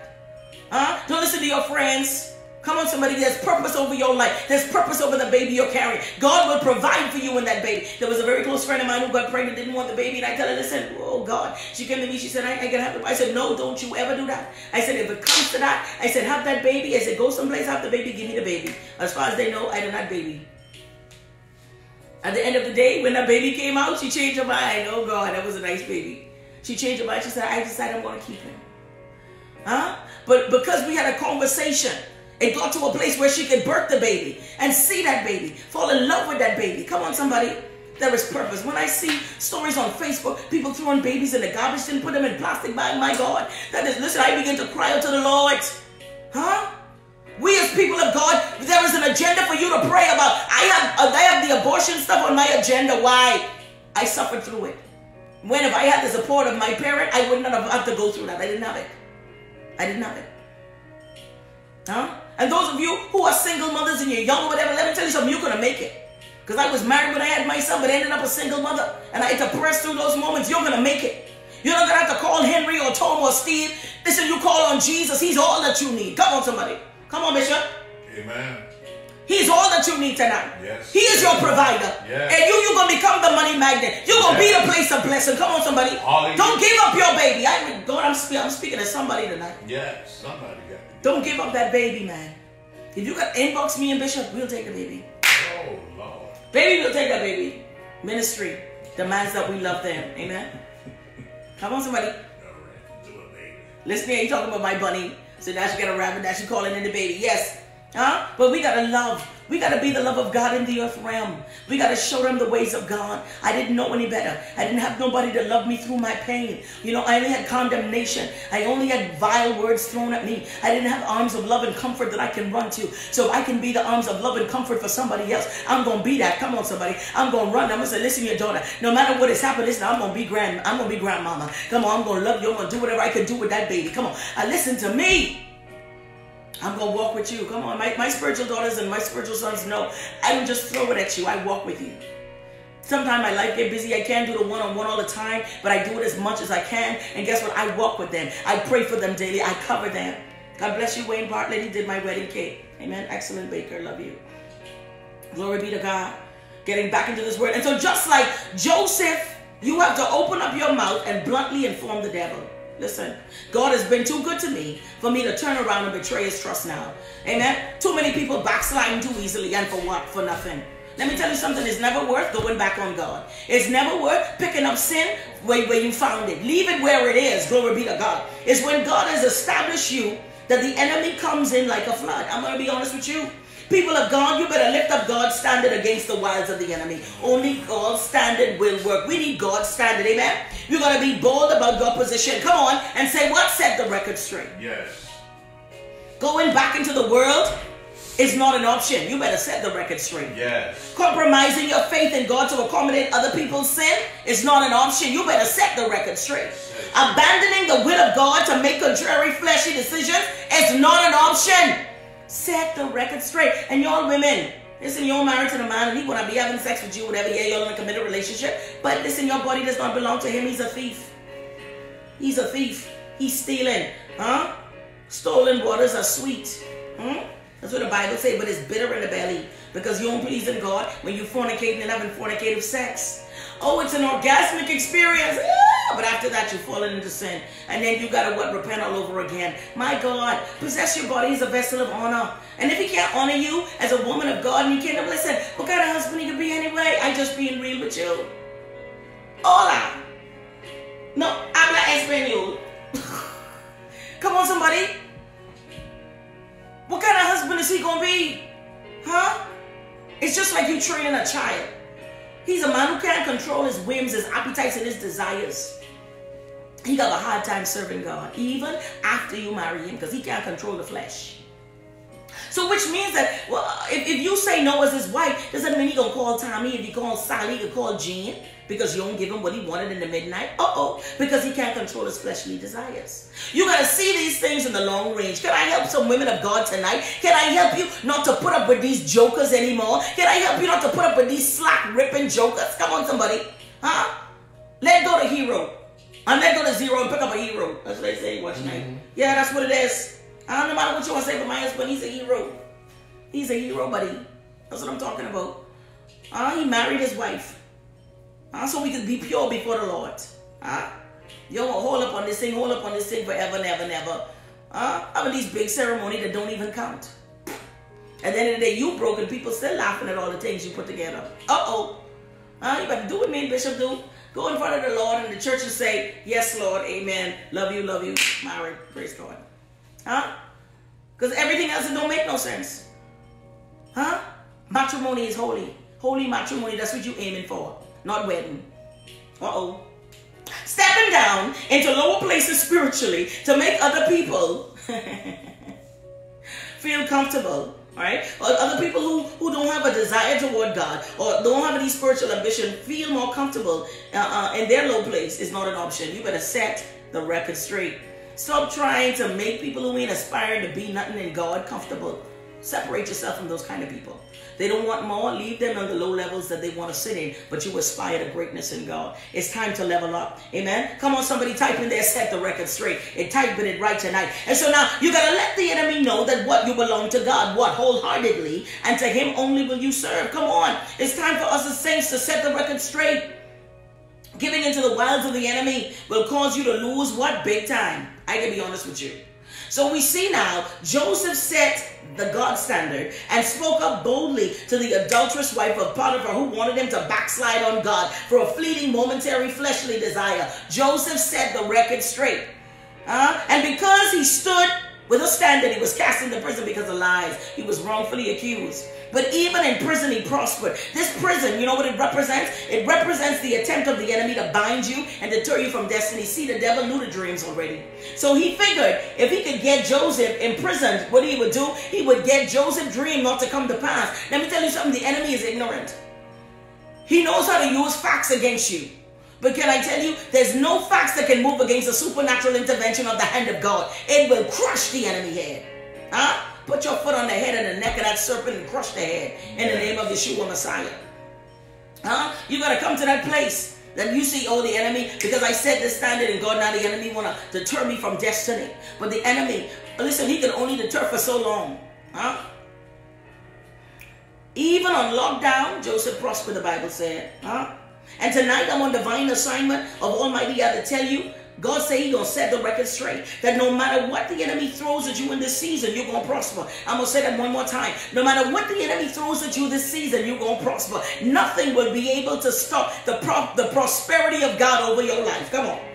Huh? Don't listen to your friends. Come on, somebody. There's purpose over your life. There's purpose over the baby you're carrying. God will provide for you in that baby. There was a very close friend of mine who got pregnant, didn't want the baby, and I tell her, listen, oh God. She came to me, she said, I, I can have the I said, no, don't you ever do that. I said, if it comes to that, I said, have that baby. I said, go someplace, have the baby, give me the baby. As far as they know, I don't have baby. At the end of the day, when that baby came out, she changed her mind. Oh God, that was a nice baby. She changed her mind. She said, I decided I'm going to keep him. Huh? But because we had a conversation, it got to a place where she could birth the baby and see that baby, fall in love with that baby. Come on, somebody. There is purpose. When I see stories on Facebook, people throwing babies in the garbage and put them in plastic bag, my God, that is, listen, I begin to cry out to the Lord. Huh? We as people of God, there is an agenda for you to pray about. I have, uh, I have the abortion stuff on my agenda. Why? I suffered through it. When if I had the support of my parent, I would not have had to go through that. I didn't have it. I didn't have it. Huh? And those of you who are single mothers and you're young or whatever, let me tell you something, you're gonna make it. Because I was married when I had my son, but ended up a single mother. And I had to press through those moments. You're gonna make it. You're not gonna have to call Henry or Tom or Steve. Listen, you call on Jesus, he's all that you need. Come on, somebody. Come on, Bishop. Amen. He's all that you need tonight. Yes. He is your provider. Yes. And you, you're going to become the money magnet. You're going to Yes. be the place of blessing. Come on, somebody. Hallelujah. Don't give up your baby. I mean, God, I'm, spe- I'm speaking to somebody tonight. Yes. Somebody got. Don't give up that baby, man. If you got inbox me and Bishop, we'll take the baby. Oh, Lord. Baby, we'll take that baby. Ministry demands that we love them. Amen. Come on, somebody. All right. Do it, baby. Listen here, you talking about my bunny. So now she got a rabbit, now she calling in the baby. Yes. Huh? But we gotta love. We gotta be the love of God in the earth realm. We gotta show them the ways of God. I didn't know any better. I didn't have nobody to love me through my pain. You know, I only had condemnation. I only had vile words thrown at me. I didn't have arms of love and comfort that I can run to. So if I can be the arms of love and comfort for somebody else, I'm gonna be that. Come on, somebody. I'm gonna run. I'm gonna say, listen, your daughter. No matter what has happened, listen, I'm gonna be grand. I'm gonna be grandmama. Come on, I'm gonna love you. I'm gonna do whatever I can do with that baby. Come on. Uh, listen to me. I'm gonna walk with you. Come on, my, my spiritual daughters and my spiritual sons know I don't just throw it at you. I walk with you. Sometimes my life get busy. I can't do the one-on-one all the time, but I do it as much as I can. And guess what? I walk with them. I pray for them daily. I cover them. God bless you, Wayne Bartlett. He did my wedding cake. Amen. Excellent baker. Love you. Glory be to God. Getting back into this word. And so just like Joseph, you have to open up your mouth and bluntly inform the devil. Listen, God has been too good to me for me to turn around and betray his trust now. Amen. Too many people backsliding too easily and for what? For nothing. Let me tell you something, it's never worth going back on God. It's never worth picking up sin where, where you found it. Leave it where it is. Glory be to God. It's when God has established you that the enemy comes in like a flood. I'm going to be honest with you. People of God, you better lift up God's standard against the wiles of the enemy. Only God's standard will work. We need God's standard, amen? You got to be bold about your position. Come on and say, what set the record straight? Yes. Going back into the world is not an option. You better set the record straight. Yes. Compromising your faith in God to accommodate other people's sin is not an option. You better set the record straight. Yes. Abandoning the will of God to make contrary fleshy decisions is not an option. Set the record straight. And y'all women, listen, you're married to the man and he wanna be having sex with you, whatever. Yeah, you're in a committed relationship. But listen, your body does not belong to him. He's a thief. He's a thief. He's stealing. Huh? Stolen waters are sweet. Hmm? That's what the Bible says, but it's bitter in the belly because you don't please in God when you fornicating and having fornicative sex. Oh, it's an orgasmic experience. Ah, But after that, you're falling into sin. And then you gotta what repent all over again. My God, possess your body as a vessel of honor. And if he can't honor you as a woman of God and you can't listen, what kind of husband he could be anyway? I'm just being real with you. Hola. No, habla español. Come on, somebody. What kind of husband is he gonna be? Huh? It's just like you training a child. He's a man who can't control his whims, his appetites, and his desires. He got a hard time serving God, even after you marry him, because he can't control the flesh. So, which means that, well, if, if you say no as his wife, doesn't mean he gonna call Tommy. If he call Sally, he call Jean because you don't give him what he wanted in the midnight. Uh oh, because he can't control his fleshly desires. You gotta see these things in the long range. Can I help some women of God tonight? Can I help you not to put up with these jokers anymore? Can I help you not to put up with these slack ripping jokers? Come on, somebody, huh? Let go to hero. And let go to zero and pick up a hero. That's what they say. Watch night. Yeah, that's what it is. I don't know matter what you want to say, but my husband, he's a hero. He's a hero, buddy. That's what I'm talking about. Uh, he married his wife. Uh, so we could be pure before the Lord. Uh, you don't hold up on this thing, hold up on this thing forever, never, never. Uh, having these big ceremonies that don't even count. At the end of the day, you broken people still laughing at all the things you put together. Uh-oh. Uh, you better do what me and Bishop do. Go in front of the Lord and the church and say, Yes, Lord, amen. Love you, love you. Married, praise God. Huh? Because everything else it don't make no sense. Huh? Matrimony is holy. Holy matrimony, that's what you aiming for. Not wedding. Uh-oh. Stepping down into lower places spiritually to make other people feel comfortable. Right? Or other people who, who don't have a desire toward God or don't have any spiritual ambition feel more comfortable uh, uh, in their low place is not an option. You better set the record straight. Stop trying to make people who ain't aspiring to be nothing in God comfortable. Separate yourself from those kind of people. They don't want more. Leave them on the low levels that they want to sit in, but you aspire to greatness in God. It's time to level up. Amen. Come on, somebody type in there, set the record straight. And type it right tonight. And so now you got to let the enemy know that what you belong to God, what wholeheartedly, and to Him only will you serve. Come on. It's time for us as saints to set the record straight. Giving into the wiles of the enemy will cause you to lose what? Big time. I can be honest with you. So we see now Joseph set the God standard and spoke up boldly to the adulterous wife of Potiphar who wanted him to backslide on God for a fleeting momentary fleshly desire. Joseph set the record straight. Uh, and because he stood with a standard, he was cast into prison because of lies. He was wrongfully accused. But even in prison, he prospered. This prison, you know what it represents? It represents the attempt of the enemy to bind you and deter you from destiny. See, the devil knew the dreams already. So he figured if he could get Joseph imprisoned, what he would do? He would get Joseph's dream not to come to pass. Let me tell you something the enemy is ignorant. He knows how to use facts against you. But can I tell you, there's no facts that can move against the supernatural intervention of the hand of God. It will crush the enemy head. Huh? Put your foot on the head and the neck of that serpent and crush the head in the name of Yeshua Messiah. Huh? You got to come to that place that you see, oh, the enemy, because I set the standard and God, now the enemy want to deter me from destiny. But the enemy, listen, he can only deter for so long. Huh? Even on lockdown, Joseph prospered, the Bible said. Huh? And tonight I'm on divine assignment of Almighty God to tell you God say He gonna set the record straight. That no matter what the enemy throws at you in this season, you're gonna prosper. I'm gonna say that one more time. No matter what the enemy throws at you this season, you're gonna prosper. Nothing will be able to stop the pro- the prosperity of God over your life. Come on.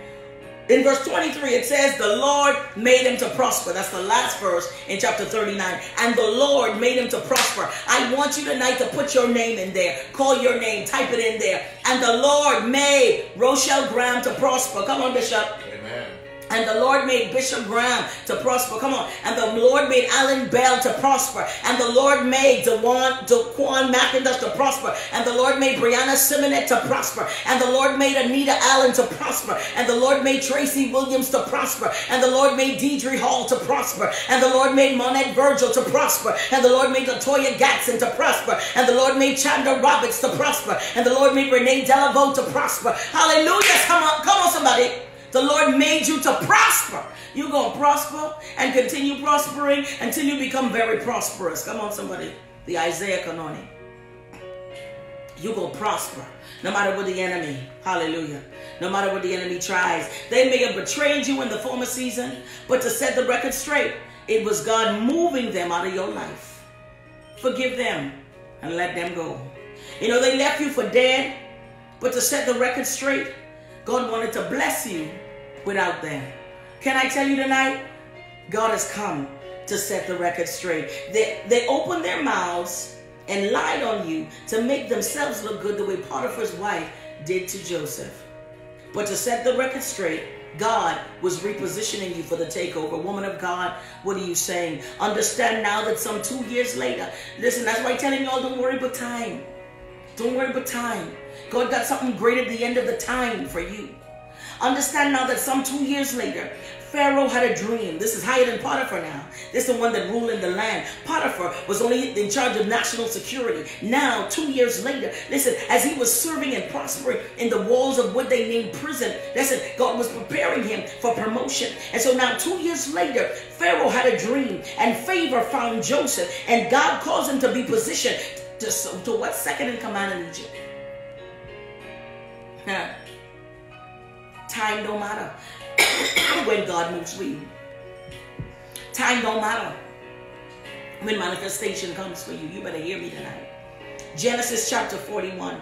In verse 23, it says, The Lord made him to prosper. That's the last verse in chapter 39. And the Lord made him to prosper. I want you tonight to put your name in there. Call your name, type it in there. And the Lord made Rochelle Graham to prosper. Come on, Bishop. Amen. And the Lord made Bishop Graham to prosper. Come on. And the Lord made Alan Bell to prosper. And the Lord made Dewan, Dequan McIntosh to prosper. And the Lord made Brianna Simonet to prosper. And the Lord made Anita Allen to prosper. And the Lord made Tracy Williams to prosper. And the Lord made Deidre Hall to prosper. And the Lord made Monette Virgil to prosper. And the Lord made Latoya Gatson to prosper. And the Lord made Chandra Roberts to prosper. And the Lord made Renee Delavaux to prosper. Hallelujah. Come on, come on, somebody. The Lord made you to prosper. You're going to prosper and continue prospering until you become very prosperous. Come on, somebody. The Isaiah Kanoni. You're going to prosper no matter what the enemy, hallelujah, no matter what the enemy tries. They may have betrayed you in the former season, but to set the record straight, it was God moving them out of your life. Forgive them and let them go. You know, they left you for dead, but to set the record straight, God wanted to bless you without them. Can I tell you tonight? God has come to set the record straight. They, they opened their mouths and lied on you to make themselves look good the way Potiphar's wife did to Joseph. But to set the record straight, God was repositioning you for the takeover. Woman of God, what are you saying? Understand now that some two years later, listen, that's why I'm telling y'all don't worry about time. Don't worry about time. God got something great at the end of the time for you. Understand now that some two years later, Pharaoh had a dream. This is higher than Potiphar now. This is the one that ruled in the land. Potiphar was only in charge of national security. Now, two years later, listen, as he was serving and prospering in the walls of what they named prison, listen, God was preparing him for promotion. And so now, two years later, Pharaoh had a dream, and favor found Joseph, and God caused him to be positioned to, to what second in command in Egypt. Time don't matter when God moves for you. Time don't matter when manifestation comes for you. You better hear me tonight. Genesis chapter 41.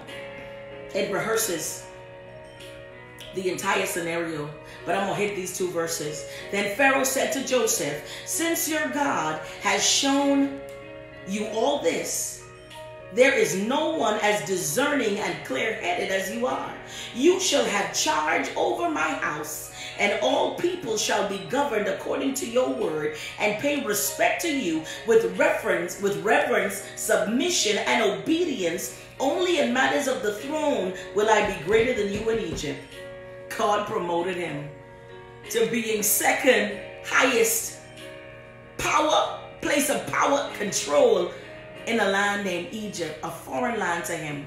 It rehearses the entire scenario, but I'm going to hit these two verses. Then Pharaoh said to Joseph, Since your God has shown you all this, there is no one as discerning and clear headed as you are. You shall have charge over my house, and all people shall be governed according to your word, and pay respect to you with reference, with reverence, submission, and obedience. Only in matters of the throne will I be greater than you in Egypt. God promoted him to being second highest power place of power, control in a land named Egypt, a foreign land to him.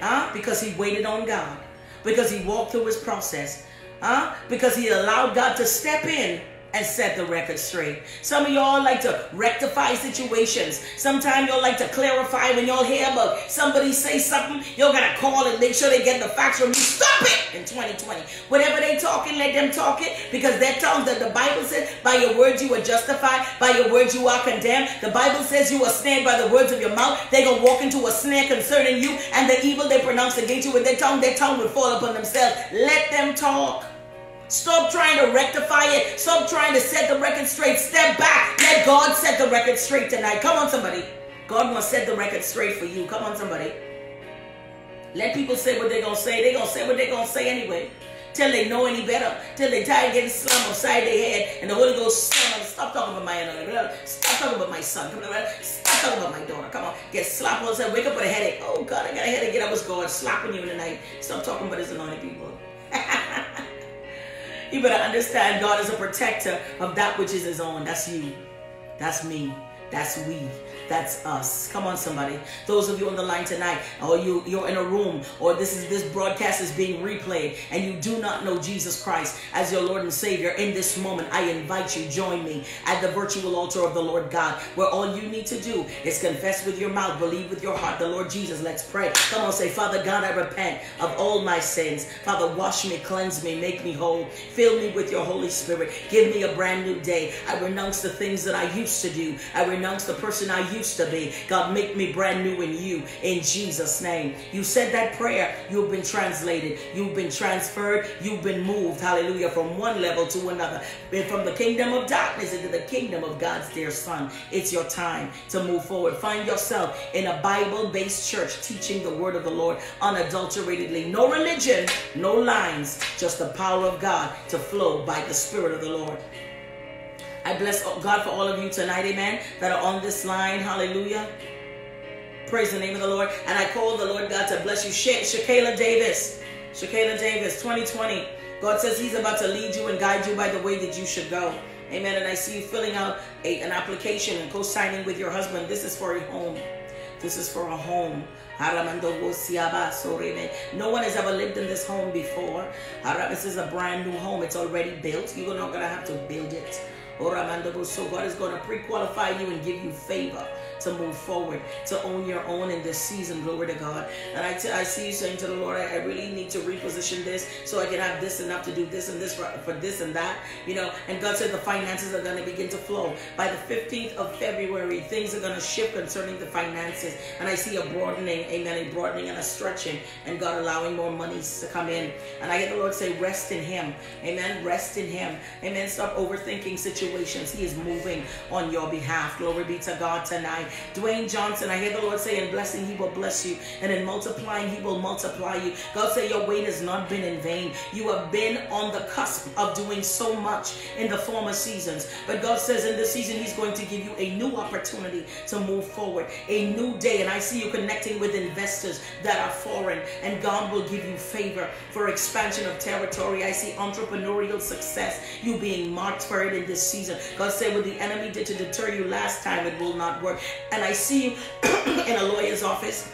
Huh? Because he waited on God. Because he walked through his process. Huh? Because he allowed God to step in and set the record straight. Some of y'all like to rectify situations. Sometimes y'all like to clarify when y'all hear about somebody say something, y'all gotta call and make sure they get the facts from you. Stop it in 2020. Whatever they talking, let them talk it because their tongues that the Bible says, by your words you are justified, by your words you are condemned. The Bible says you are snared by the words of your mouth. They gonna walk into a snare concerning you and the evil they pronounce against you with their tongue, their tongue will fall upon themselves. Let them talk. Stop trying to rectify it. Stop trying to set the record straight. Step back. Let God set the record straight tonight. Come on, somebody. God must set the record straight for you. Come on, somebody. Let people say what they're going to say. They're going to say what they're going to say anyway. Till they know any better. Till they tired of getting slammed upside their head. And the Holy Ghost, stop talking about my Stop talking about my son. On, stop talking about my daughter. Come on. Get slapped on the Wake up with a headache. Oh, God, I got a headache. Get up with God. Slapping you in the night. Stop talking about his anointed people. You better understand God is a protector of that which is his own. That's you. That's me. That's we. That's us. Come on, somebody. Those of you on the line tonight, or you, you're in a room, or this is this broadcast is being replayed, and you do not know Jesus Christ as your Lord and Savior in this moment, I invite you, join me at the virtual altar of the Lord God, where all you need to do is confess with your mouth, believe with your heart the Lord Jesus. Let's pray. Come on, say, Father God, I repent of all my sins. Father, wash me, cleanse me, make me whole. Fill me with your Holy Spirit. Give me a brand new day. I renounce the things that I used to do. I renounce the person I used to be. God, make me brand new in you in Jesus' name. You said that prayer, you've been translated, you've been transferred, you've been moved, hallelujah, from one level to another. From the kingdom of darkness into the kingdom of God's dear Son. It's your time to move forward. Find yourself in a Bible based church teaching the word of the Lord unadulteratedly. No religion, no lines, just the power of God to flow by the Spirit of the Lord. I bless God for all of you tonight, amen, that are on this line. Hallelujah. Praise the name of the Lord. And I call the Lord God to bless you. Sha- Shakayla Davis. Shakayla Davis, 2020. God says He's about to lead you and guide you by the way that you should go. Amen. And I see you filling out a, an application and co signing with your husband. This is for a home. This is for a home. No one has ever lived in this home before. This is a brand new home. It's already built. You're not going to have to build it. God is going to pre-qualify you and give you favor to move forward, to own your own in this season. Glory to God. And I, see you saying to the Lord, I, I really need to reposition this so I can have this enough to do this and this for, for this and that. You know, and God said the finances are going to begin to flow. By the 15th of February, things are going to shift concerning the finances. And I see a broadening, amen, a broadening and a stretching, and God allowing more monies to come in. And I hear the Lord say, rest in Him. Amen. Rest in Him. Amen. Stop overthinking situations. He is moving on your behalf. Glory be to God tonight. Dwayne Johnson, I hear the Lord say, in blessing, He will bless you, and in multiplying, He will multiply you. God say, Your wait has not been in vain. You have been on the cusp of doing so much in the former seasons. But God says, in this season, He's going to give you a new opportunity to move forward, a new day. And I see you connecting with investors that are foreign, and God will give you favor for expansion of territory. I see entrepreneurial success, you being marked for it in this season. God said, What the enemy did to deter you last time, it will not work and I see you in a lawyer's office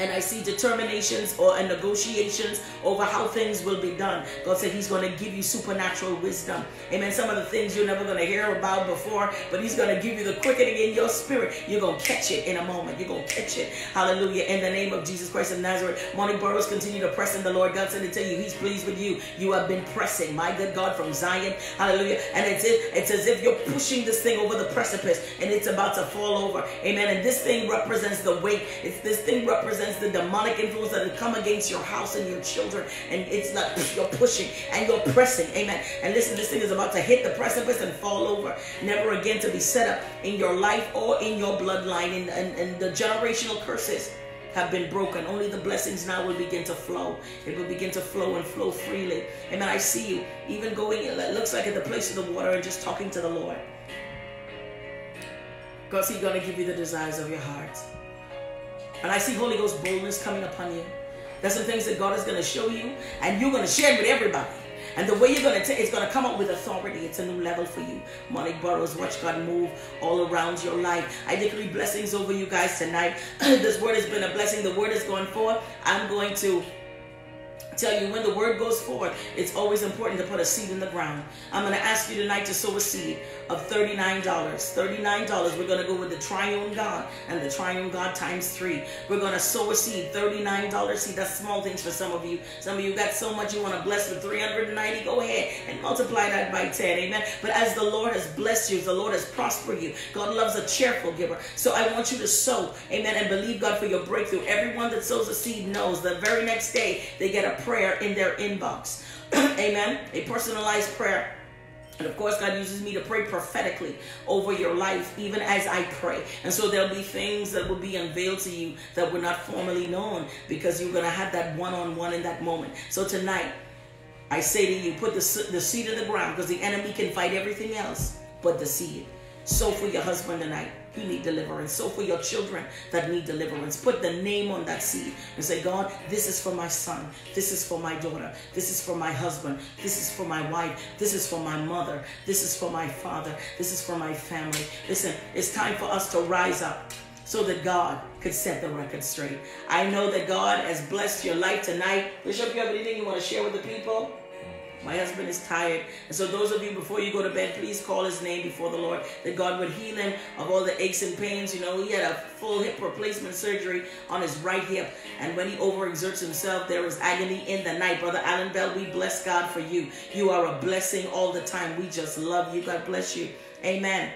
and I see determinations or negotiations over how things will be done. God said He's going to give you supernatural wisdom. Amen. Some of the things you're never going to hear about before, but He's going to give you the quickening in your spirit. You're going to catch it in a moment. You're going to catch it. Hallelujah. In the name of Jesus Christ of Nazareth. Monique Burrows, continue to press in the Lord. God said to tell you He's pleased with you. You have been pressing, my good God, from Zion. Hallelujah. And it's, it's as if you're pushing this thing over the precipice and it's about to fall over. Amen. And this thing represents the weight. It's this thing represents the demonic influence that has come against your house and your children. And it's not you're pushing and you're pressing. Amen. And listen, this thing is about to hit the precipice and fall over. Never again to be set up in your life or in your bloodline. And, and, and the generational curses have been broken. Only the blessings now will begin to flow. It will begin to flow and flow freely. Amen. I see you even going, it looks like at the place of the water and just talking to the Lord. Because He's going to give you the desires of your heart. And I see Holy Ghost boldness coming upon you. There's some things that God is going to show you, and you're going to share it with everybody. And the way you're gonna take it's gonna come up with authority. It's a new level for you. Monique Burrows, watch God move all around your life. I decree blessings over you guys tonight. this word has been a blessing. The word is going forth. I'm going to tell you when the word goes forward, it's always important to put a seed in the ground. I'm going to ask you tonight to sow a seed of $39. $39. We're going to go with the triune God and the triune God times three. We're going to sow a seed, $39 seed. That's small things for some of you. Some of you got so much you want to bless with 390. Go ahead and multiply that by 10. Amen. But as the Lord has blessed you, the Lord has prospered you. God loves a cheerful giver. So I want you to sow. Amen. And believe God for your breakthrough. Everyone that sows a seed knows the very next day they get a prayer in their inbox. Amen. A personalized prayer. And of course, God uses me to pray prophetically over your life, even as I pray. And so there'll be things that will be unveiled to you that were not formerly known because you're going to have that one on one in that moment. So tonight, I say to you, put the, the seed in the ground because the enemy can fight everything else but the seed. So for your husband tonight, he need deliverance. So for your children that need deliverance, put the name on that seed and say, God, this is for my son. This is for my daughter. This is for my husband. This is for my wife. This is for my mother. This is for my father. This is for my family. Listen, it's time for us to rise up so that God could set the record straight. I know that God has blessed your life tonight. Bishop, you have anything you want to share with the people? My husband is tired. And so those of you, before you go to bed, please call his name before the Lord, that God would heal him of all the aches and pains. You know, he had a full hip replacement surgery on his right hip. And when he overexerts himself, there is agony in the night. Brother Alan Bell, we bless God for you. You are a blessing all the time. We just love you. God bless you. Amen.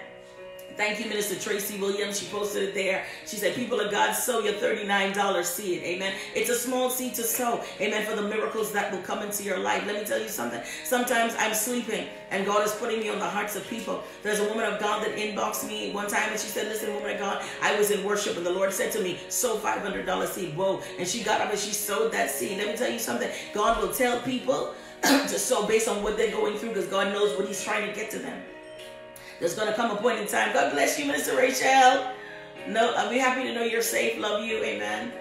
Thank you, Minister Tracy Williams. She posted it there. She said, People of God, sow your $39 seed. Amen. It's a small seed to sow. Amen. For the miracles that will come into your life. Let me tell you something. Sometimes I'm sleeping and God is putting me on the hearts of people. There's a woman of God that inboxed me one time and she said, Listen, woman of God, I was in worship and the Lord said to me, Sow $500 seed. Whoa. And she got up and she sowed that seed. Let me tell you something. God will tell people to sow based on what they're going through because God knows what He's trying to get to them. There's going to come a point in time. God bless you, Minister Rachel. No, I'll be happy to know you're safe. Love you. Amen.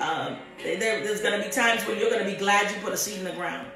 Um, there, there's going to be times when you're going to be glad you put a seed in the ground.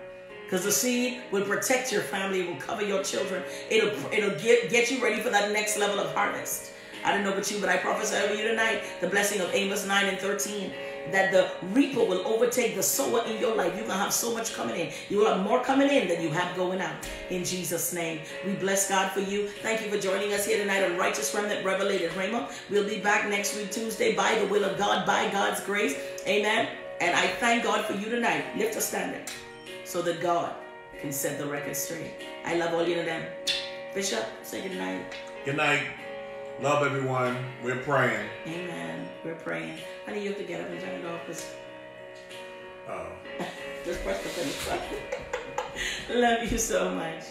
Because the seed will protect your family, it will cover your children. It'll it'll get, get you ready for that next level of harvest. I don't know about you, but I prophesy over you tonight the blessing of Amos 9 and 13 that the reaper will overtake the sower in your life. You're going to have so much coming in. You will have more coming in than you have going out. In Jesus' name, we bless God for you. Thank you for joining us here tonight on Righteous Remnant Revelated Rhema. We'll be back next week, Tuesday, by the will of God, by God's grace. Amen. And I thank God for you tonight. Lift a standard so that God can set the record straight. I love all you of them. Bishop, say good night. Good night. Love everyone. We're praying. Amen. We're praying. Honey, you have to get up and turn it off because Oh. just press the finish button. Love you so much.